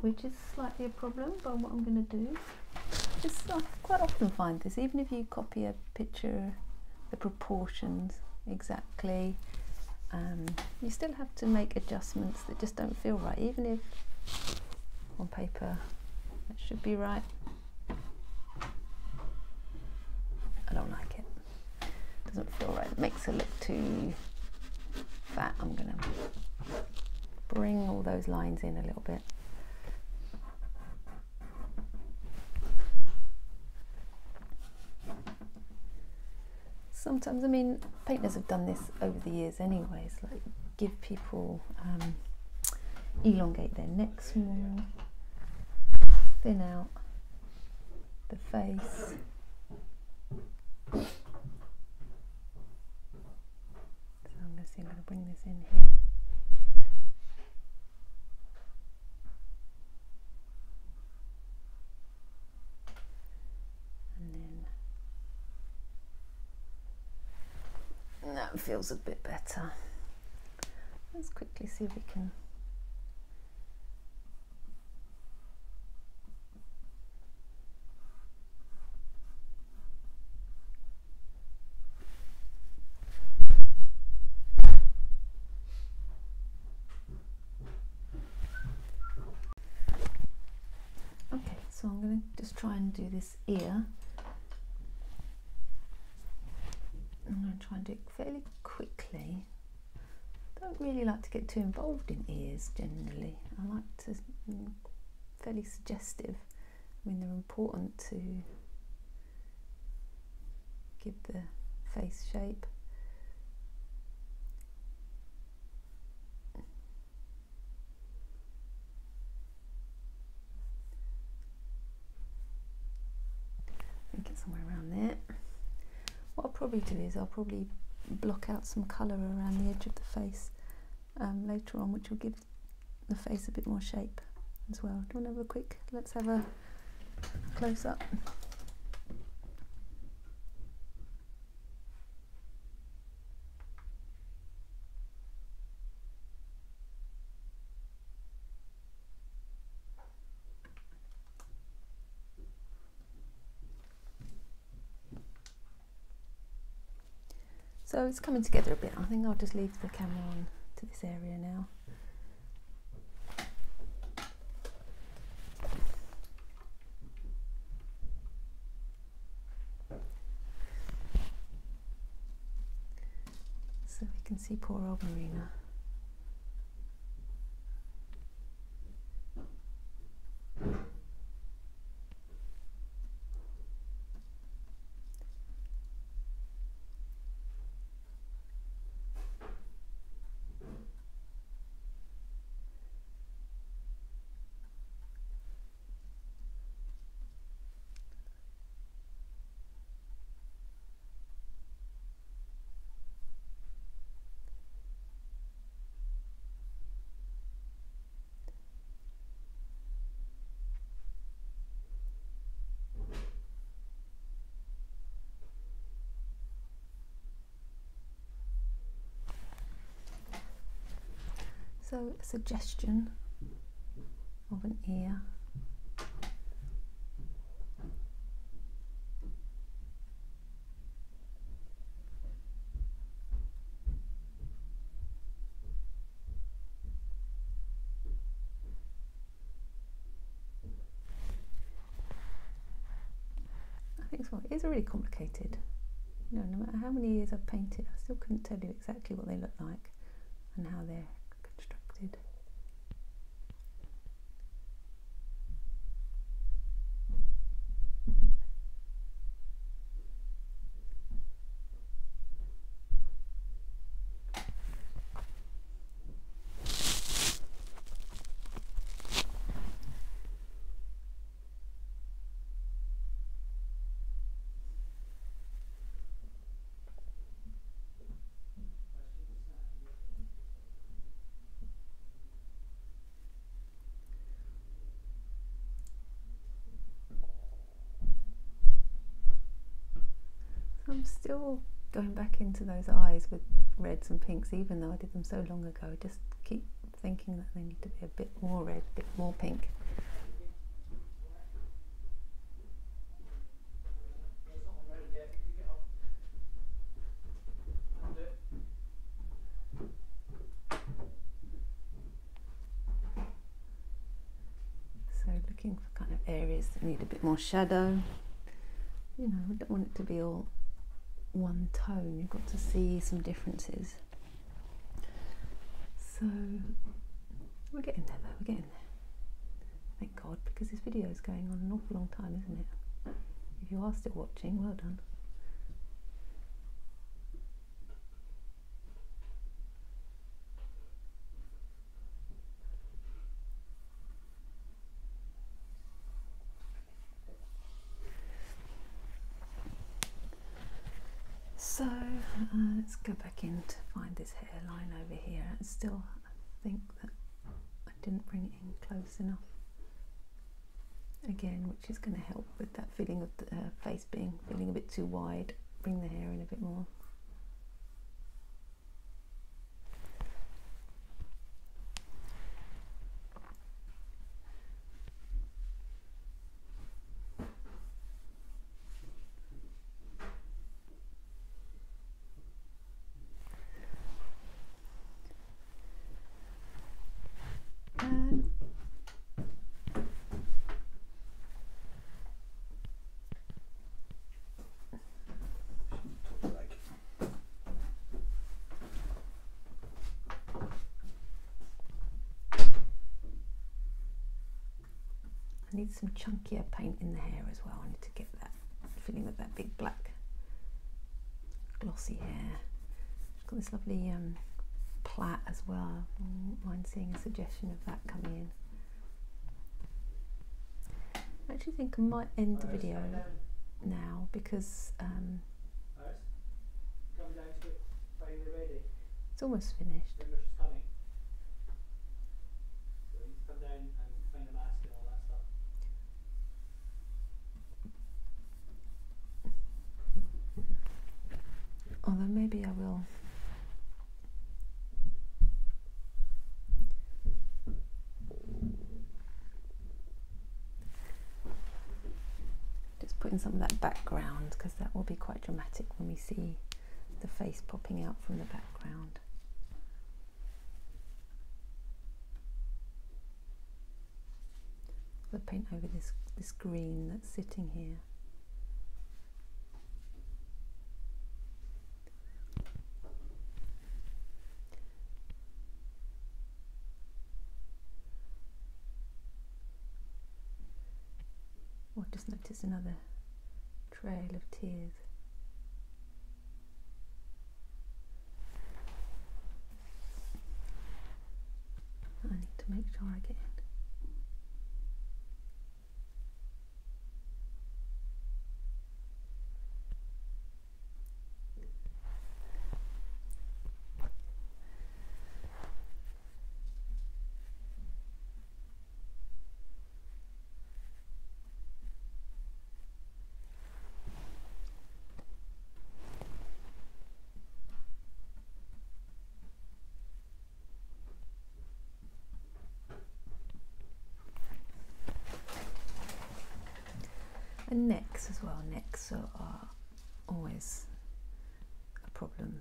Which is slightly a problem, but what I'm going to do is I quite often find this, even if you copy a picture, the proportions exactly, um, you still have to make adjustments that just don't feel right, even if on paper That should be right. I don't like it. Doesn't feel right. It makes it look too fat. I'm gonna bring all those lines in a little bit. Sometimes, I mean, painters have done this over the years anyways, like give people um, elongate their necks more, thin out the face. So I'm going to see, to bring this in here. And then that feels a bit better. Let's quickly see if we can So I'm going to just try and do this ear. I'm going to try and do it fairly quickly. don't really like to get too involved in ears generally. I like to mm, fairly suggestive. I mean they're important to give the face shape. Somewhere around there. What I'll probably do is I'll probably block out some colour around the edge of the face um, later on, which will give the face a bit more shape as well. Do you want to have a quick, let's have a close up. So it's coming together a bit. I think I'll just leave the camera on to this area now. So we can see poor old Marina. So a suggestion of an ear. I think so. It is really complicated. You know, no matter how many years I've painted, I still couldn't tell you exactly what they look like and how they're constructed. Still going back into those eyes with reds and pinks, even though I did them so long ago. I just keep thinking that they need to be a bit more red, a bit more pink. So looking for kind of areas that need a bit more shadow. You know, I don't want it to be all one tone. You've got to see some differences. So we're getting there though, we're getting there. Thank God, because this video is going on an awful long time, isn't it? If you are still watching, well done. So uh, let's go back in to find this hairline over here. And still, think that I didn't bring it in close enough. Again, which is going to help with that feeling of the uh, face being feeling a bit too wide. Bring the hair in a bit more. And I need some chunkier paint in the hair as well. I need to get that feeling of that big black glossy hair. It's got this lovely um, plait as well. I wouldn't mind seeing a suggestion of that coming in. I actually think I might end the video now because um, Coming down to it, finally ready. it's almost finished. Remember she's coming. So we need to come down and find a mask and all that stuff. Although maybe I will. Just put in some of that background because that will be quite dramatic when we see the face popping out from the background. The paint over this this green that's sitting here. Oh, I just noticed another trail of tears. Necks as well. Necks are, are always a problem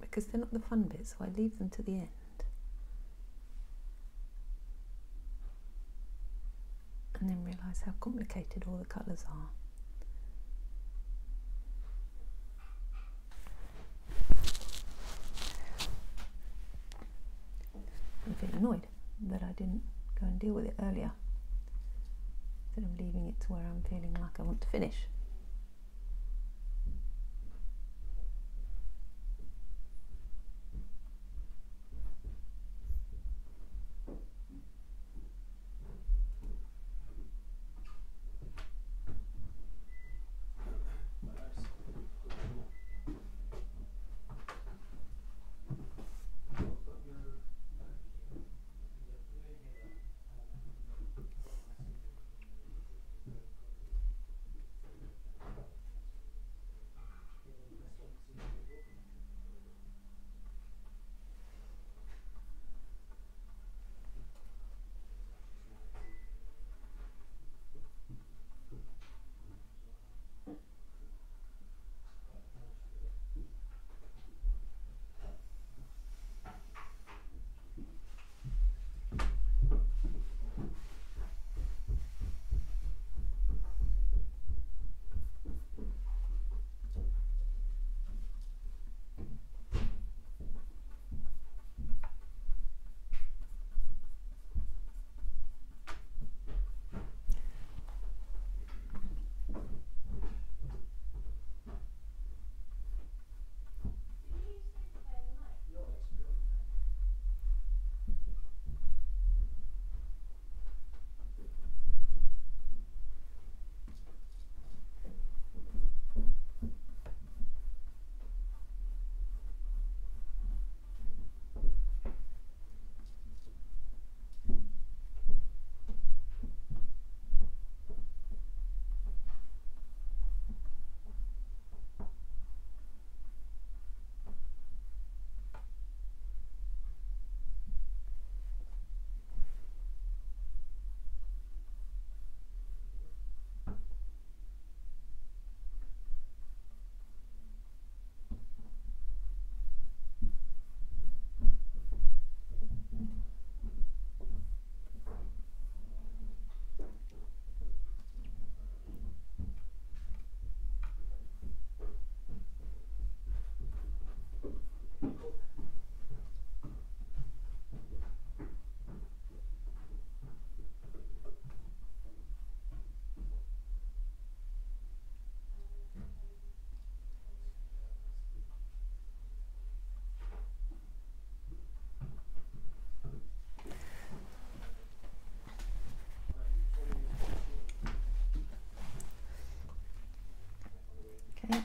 because they're not the fun bits, so I leave them to the end. And then realise how complicated all the colours are. I'm annoyed that I didn't go and deal with it earlier instead of leaving it to where I'm feeling like I want to finish.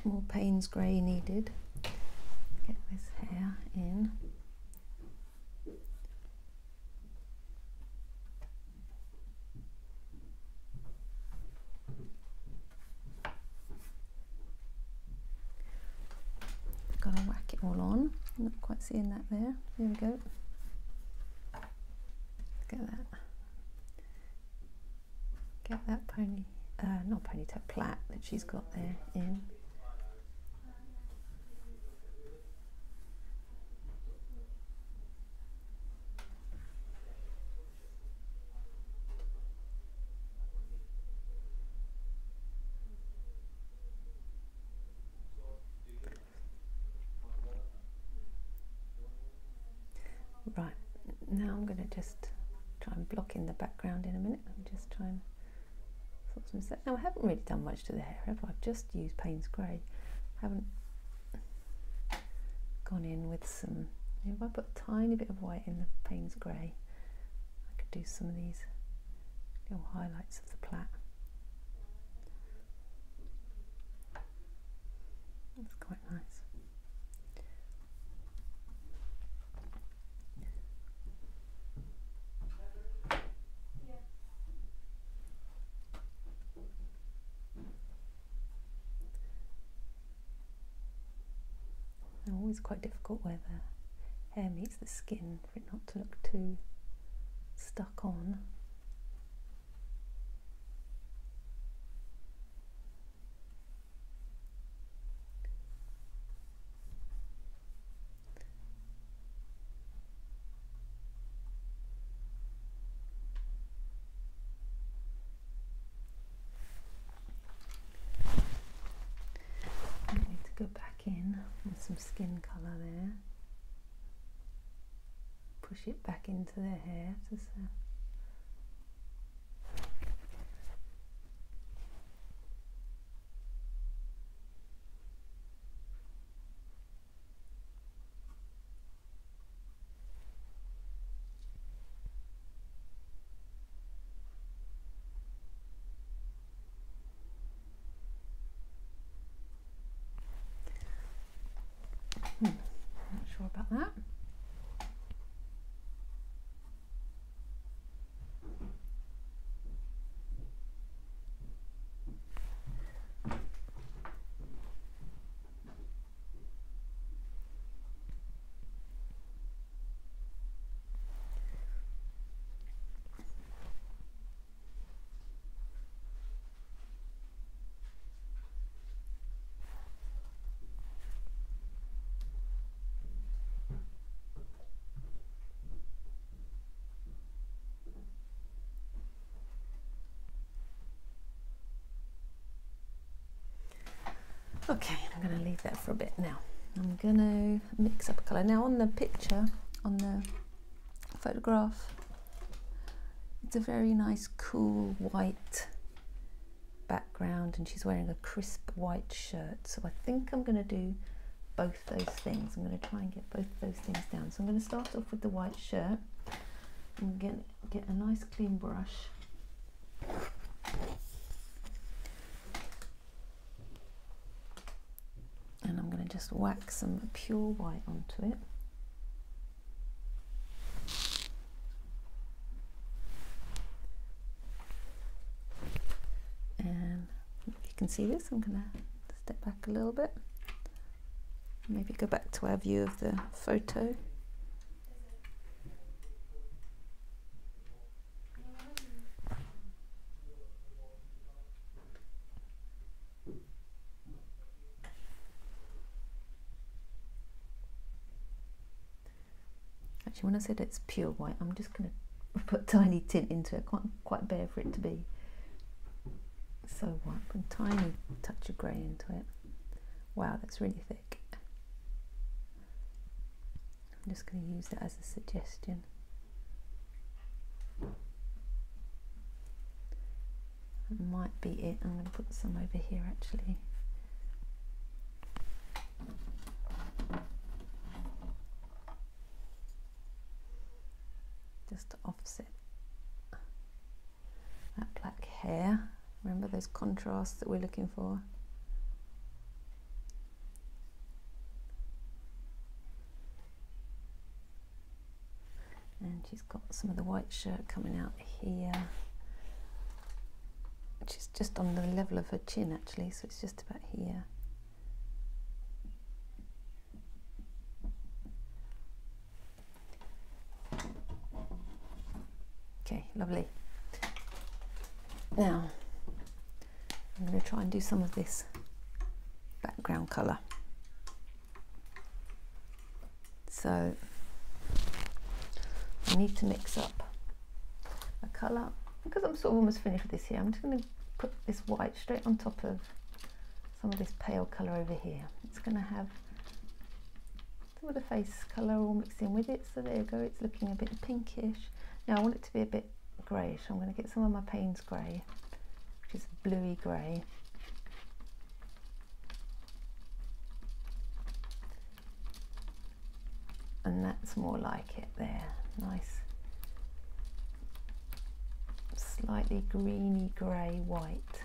More Payne's grey needed. Get this hair in. Gotta whack it all on. Not quite seeing that there. There we go. Get that. Get that pony, uh, not ponytail, plait that she's got there in. Right, now I'm going to just try and block in the background in a minute. I'm just trying sort some set. Now I haven't really done much to the hair, have I? I've just used Payne's Grey. haven't gone in with some. If I put a tiny bit of white in the Payne's Grey, I could do some of these little highlights of the plait. That's quite nice. They're quite difficult where the hair meets the skin for it not to look too stuck on. some skin colour there. It back into their hair to say. Hmm, not sure about that. Okay, I'm going to leave that for a bit now. I'm going to mix up a colour. Now on the picture, on the photograph, it's a very nice cool white background and she's wearing a crisp white shirt. So I think I'm going to do both those things. I'm going to try and get both those things down. So I'm going to start off with the white shirt and get, get a nice clean brush. and Wax some pure white onto it. And you can see this, I'm going to step back a little bit. Maybe go back to our view of the photo. Actually, when I said it's pure white, I'm just going to put tiny tint into it. Quite quite bare for it to be so white. Put a tiny touch of grey into it. Wow, that's really thick. I'm just going to use that as a suggestion. That might be it. I'm going to put some over here actually. Just to offset that black hair. Remember those contrasts that we're looking for? And she's got some of the white shirt coming out here, which is just on the level of her chin actually, so it's just about here. Okay, lovely. Now, I'm going to try and do some of this background colour. So, I need to mix up a colour. Because I'm sort of almost finished with this here, I'm just going to put this white straight on top of some of this pale colour over here. It's going to have some of the face colour all mixed in with it. So there you go, it's looking a bit pinkish. Now I want it to be a bit greyish. I'm going to get some of my Payne's grey, which is bluey grey. And that's more like it there. Nice, slightly greeny grey white.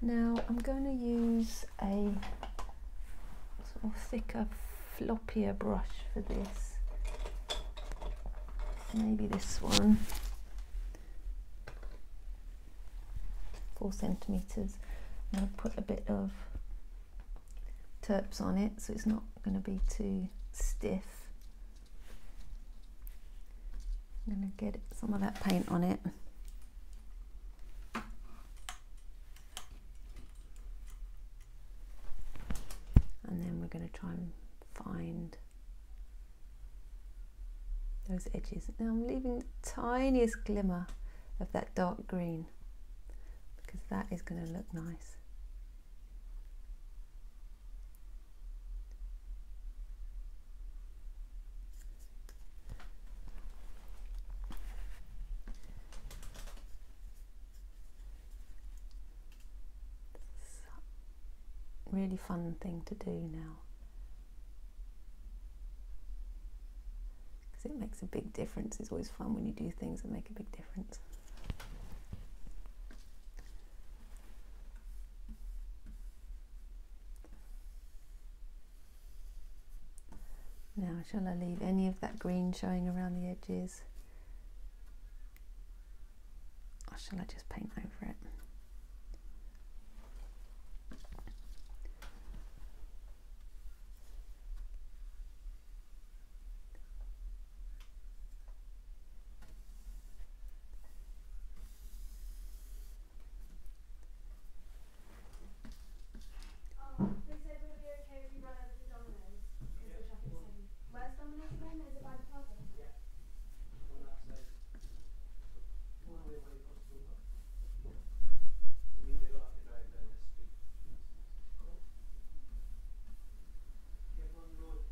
Now I'm going to use a sort of thicker, floppier brush for this maybe this one. Four centimeters. And I'll put a bit of terps on it so it's not going to be too stiff. I'm going to get some of that paint on it. And then we're going to try and find those edges. Now I'm leaving the tiniest glimmer of that dark green because that is going to look nice. really fun thing to do now. Because it makes a big difference. It's always fun when you do things that make a big difference. Now, shall I leave any of that green showing around the edges? Or shall I just paint over it? Oh, they said would it be okay if we run over to Domino's? Because the traffic's heavy. Where's Domino's again? Is it by the plaza? On that side. One way where you cross the river. You mean they don't have to drive down this street? Chevron Road.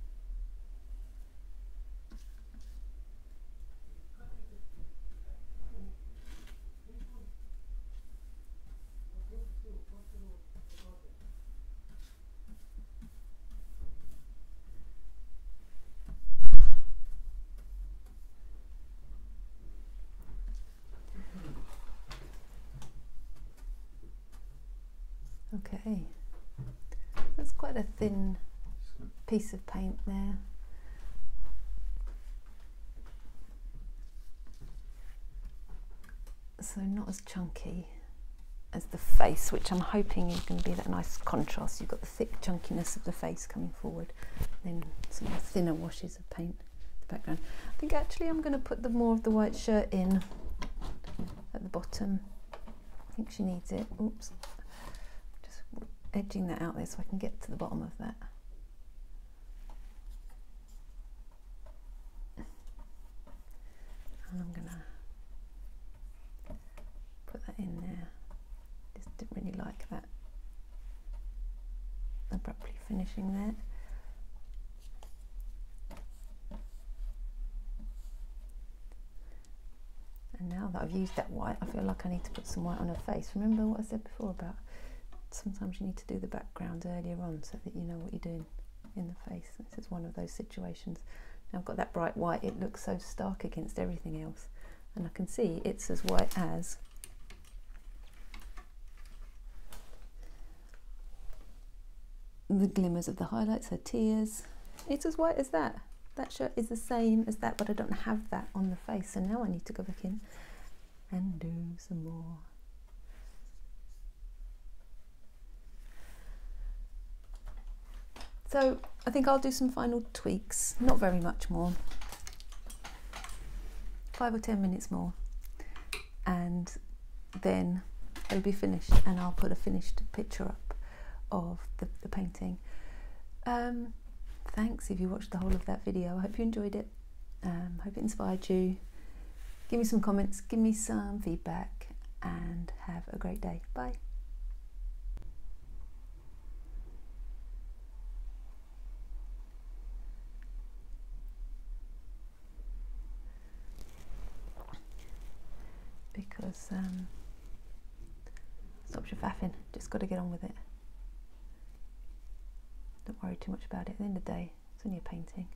Okay, that's quite a thin piece of paint there. So not as chunky as the face, which I'm hoping is going to be that nice contrast. You've got the thick chunkiness of the face coming forward, then some thinner washes of paint in the background. I think actually I'm going to put the more of the white shirt in at the bottom. I think she needs it. Oops edging that out there so I can get to the bottom of that. And I'm gonna put that in there. Just didn't really like that abruptly finishing there. And now that I've used that white, I feel like I need to put some white on her face. Remember what I said before about sometimes you need to do the background earlier on so that you know what you're doing in the face. This is one of those situations. Now I've got that bright white, it looks so stark against everything else. And I can see it's as white as the glimmers of the highlights, her tears. It's as white as that. That shirt is the same as that, but I don't have that on the face. So now I need to go back in and do some more. So I think I'll do some final tweaks, not very much more. Five or ten minutes more. And then it'll be finished and I'll put a finished picture up of the, the painting. Um, thanks if you watched the whole of that video. I hope you enjoyed it. Um, hope it inspired you. Give me some comments, give me some feedback, and have a great day. Bye. Because um, stops faffing. Just got to get on with it. Don't worry too much about it. At the end of the day, it's only a painting.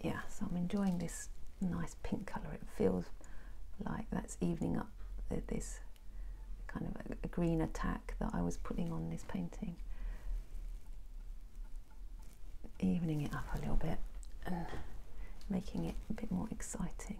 Yeah, so I'm enjoying this nice pink colour. It feels like that's evening up this kind of a, a green attack that I was putting on this painting. Evening it up a little bit and making it a bit more exciting.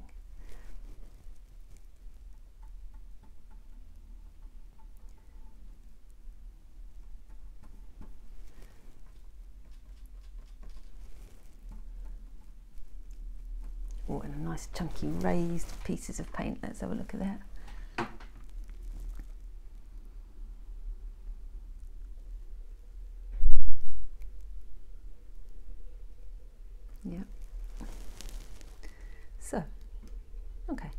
Oh, and nice chunky raised pieces of paint. Let's have a look at that. Yeah. So, okay.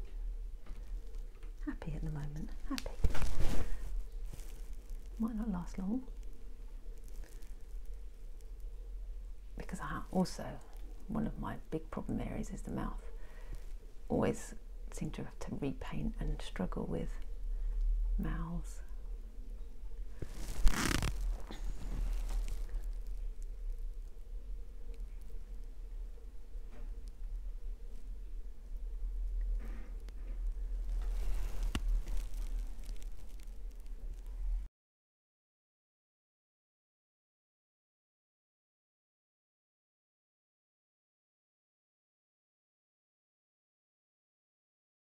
Happy at the moment. Happy. Might not last long. Because I also one of my big problem areas is the mouth. Always seem to have to repaint and struggle with mouths.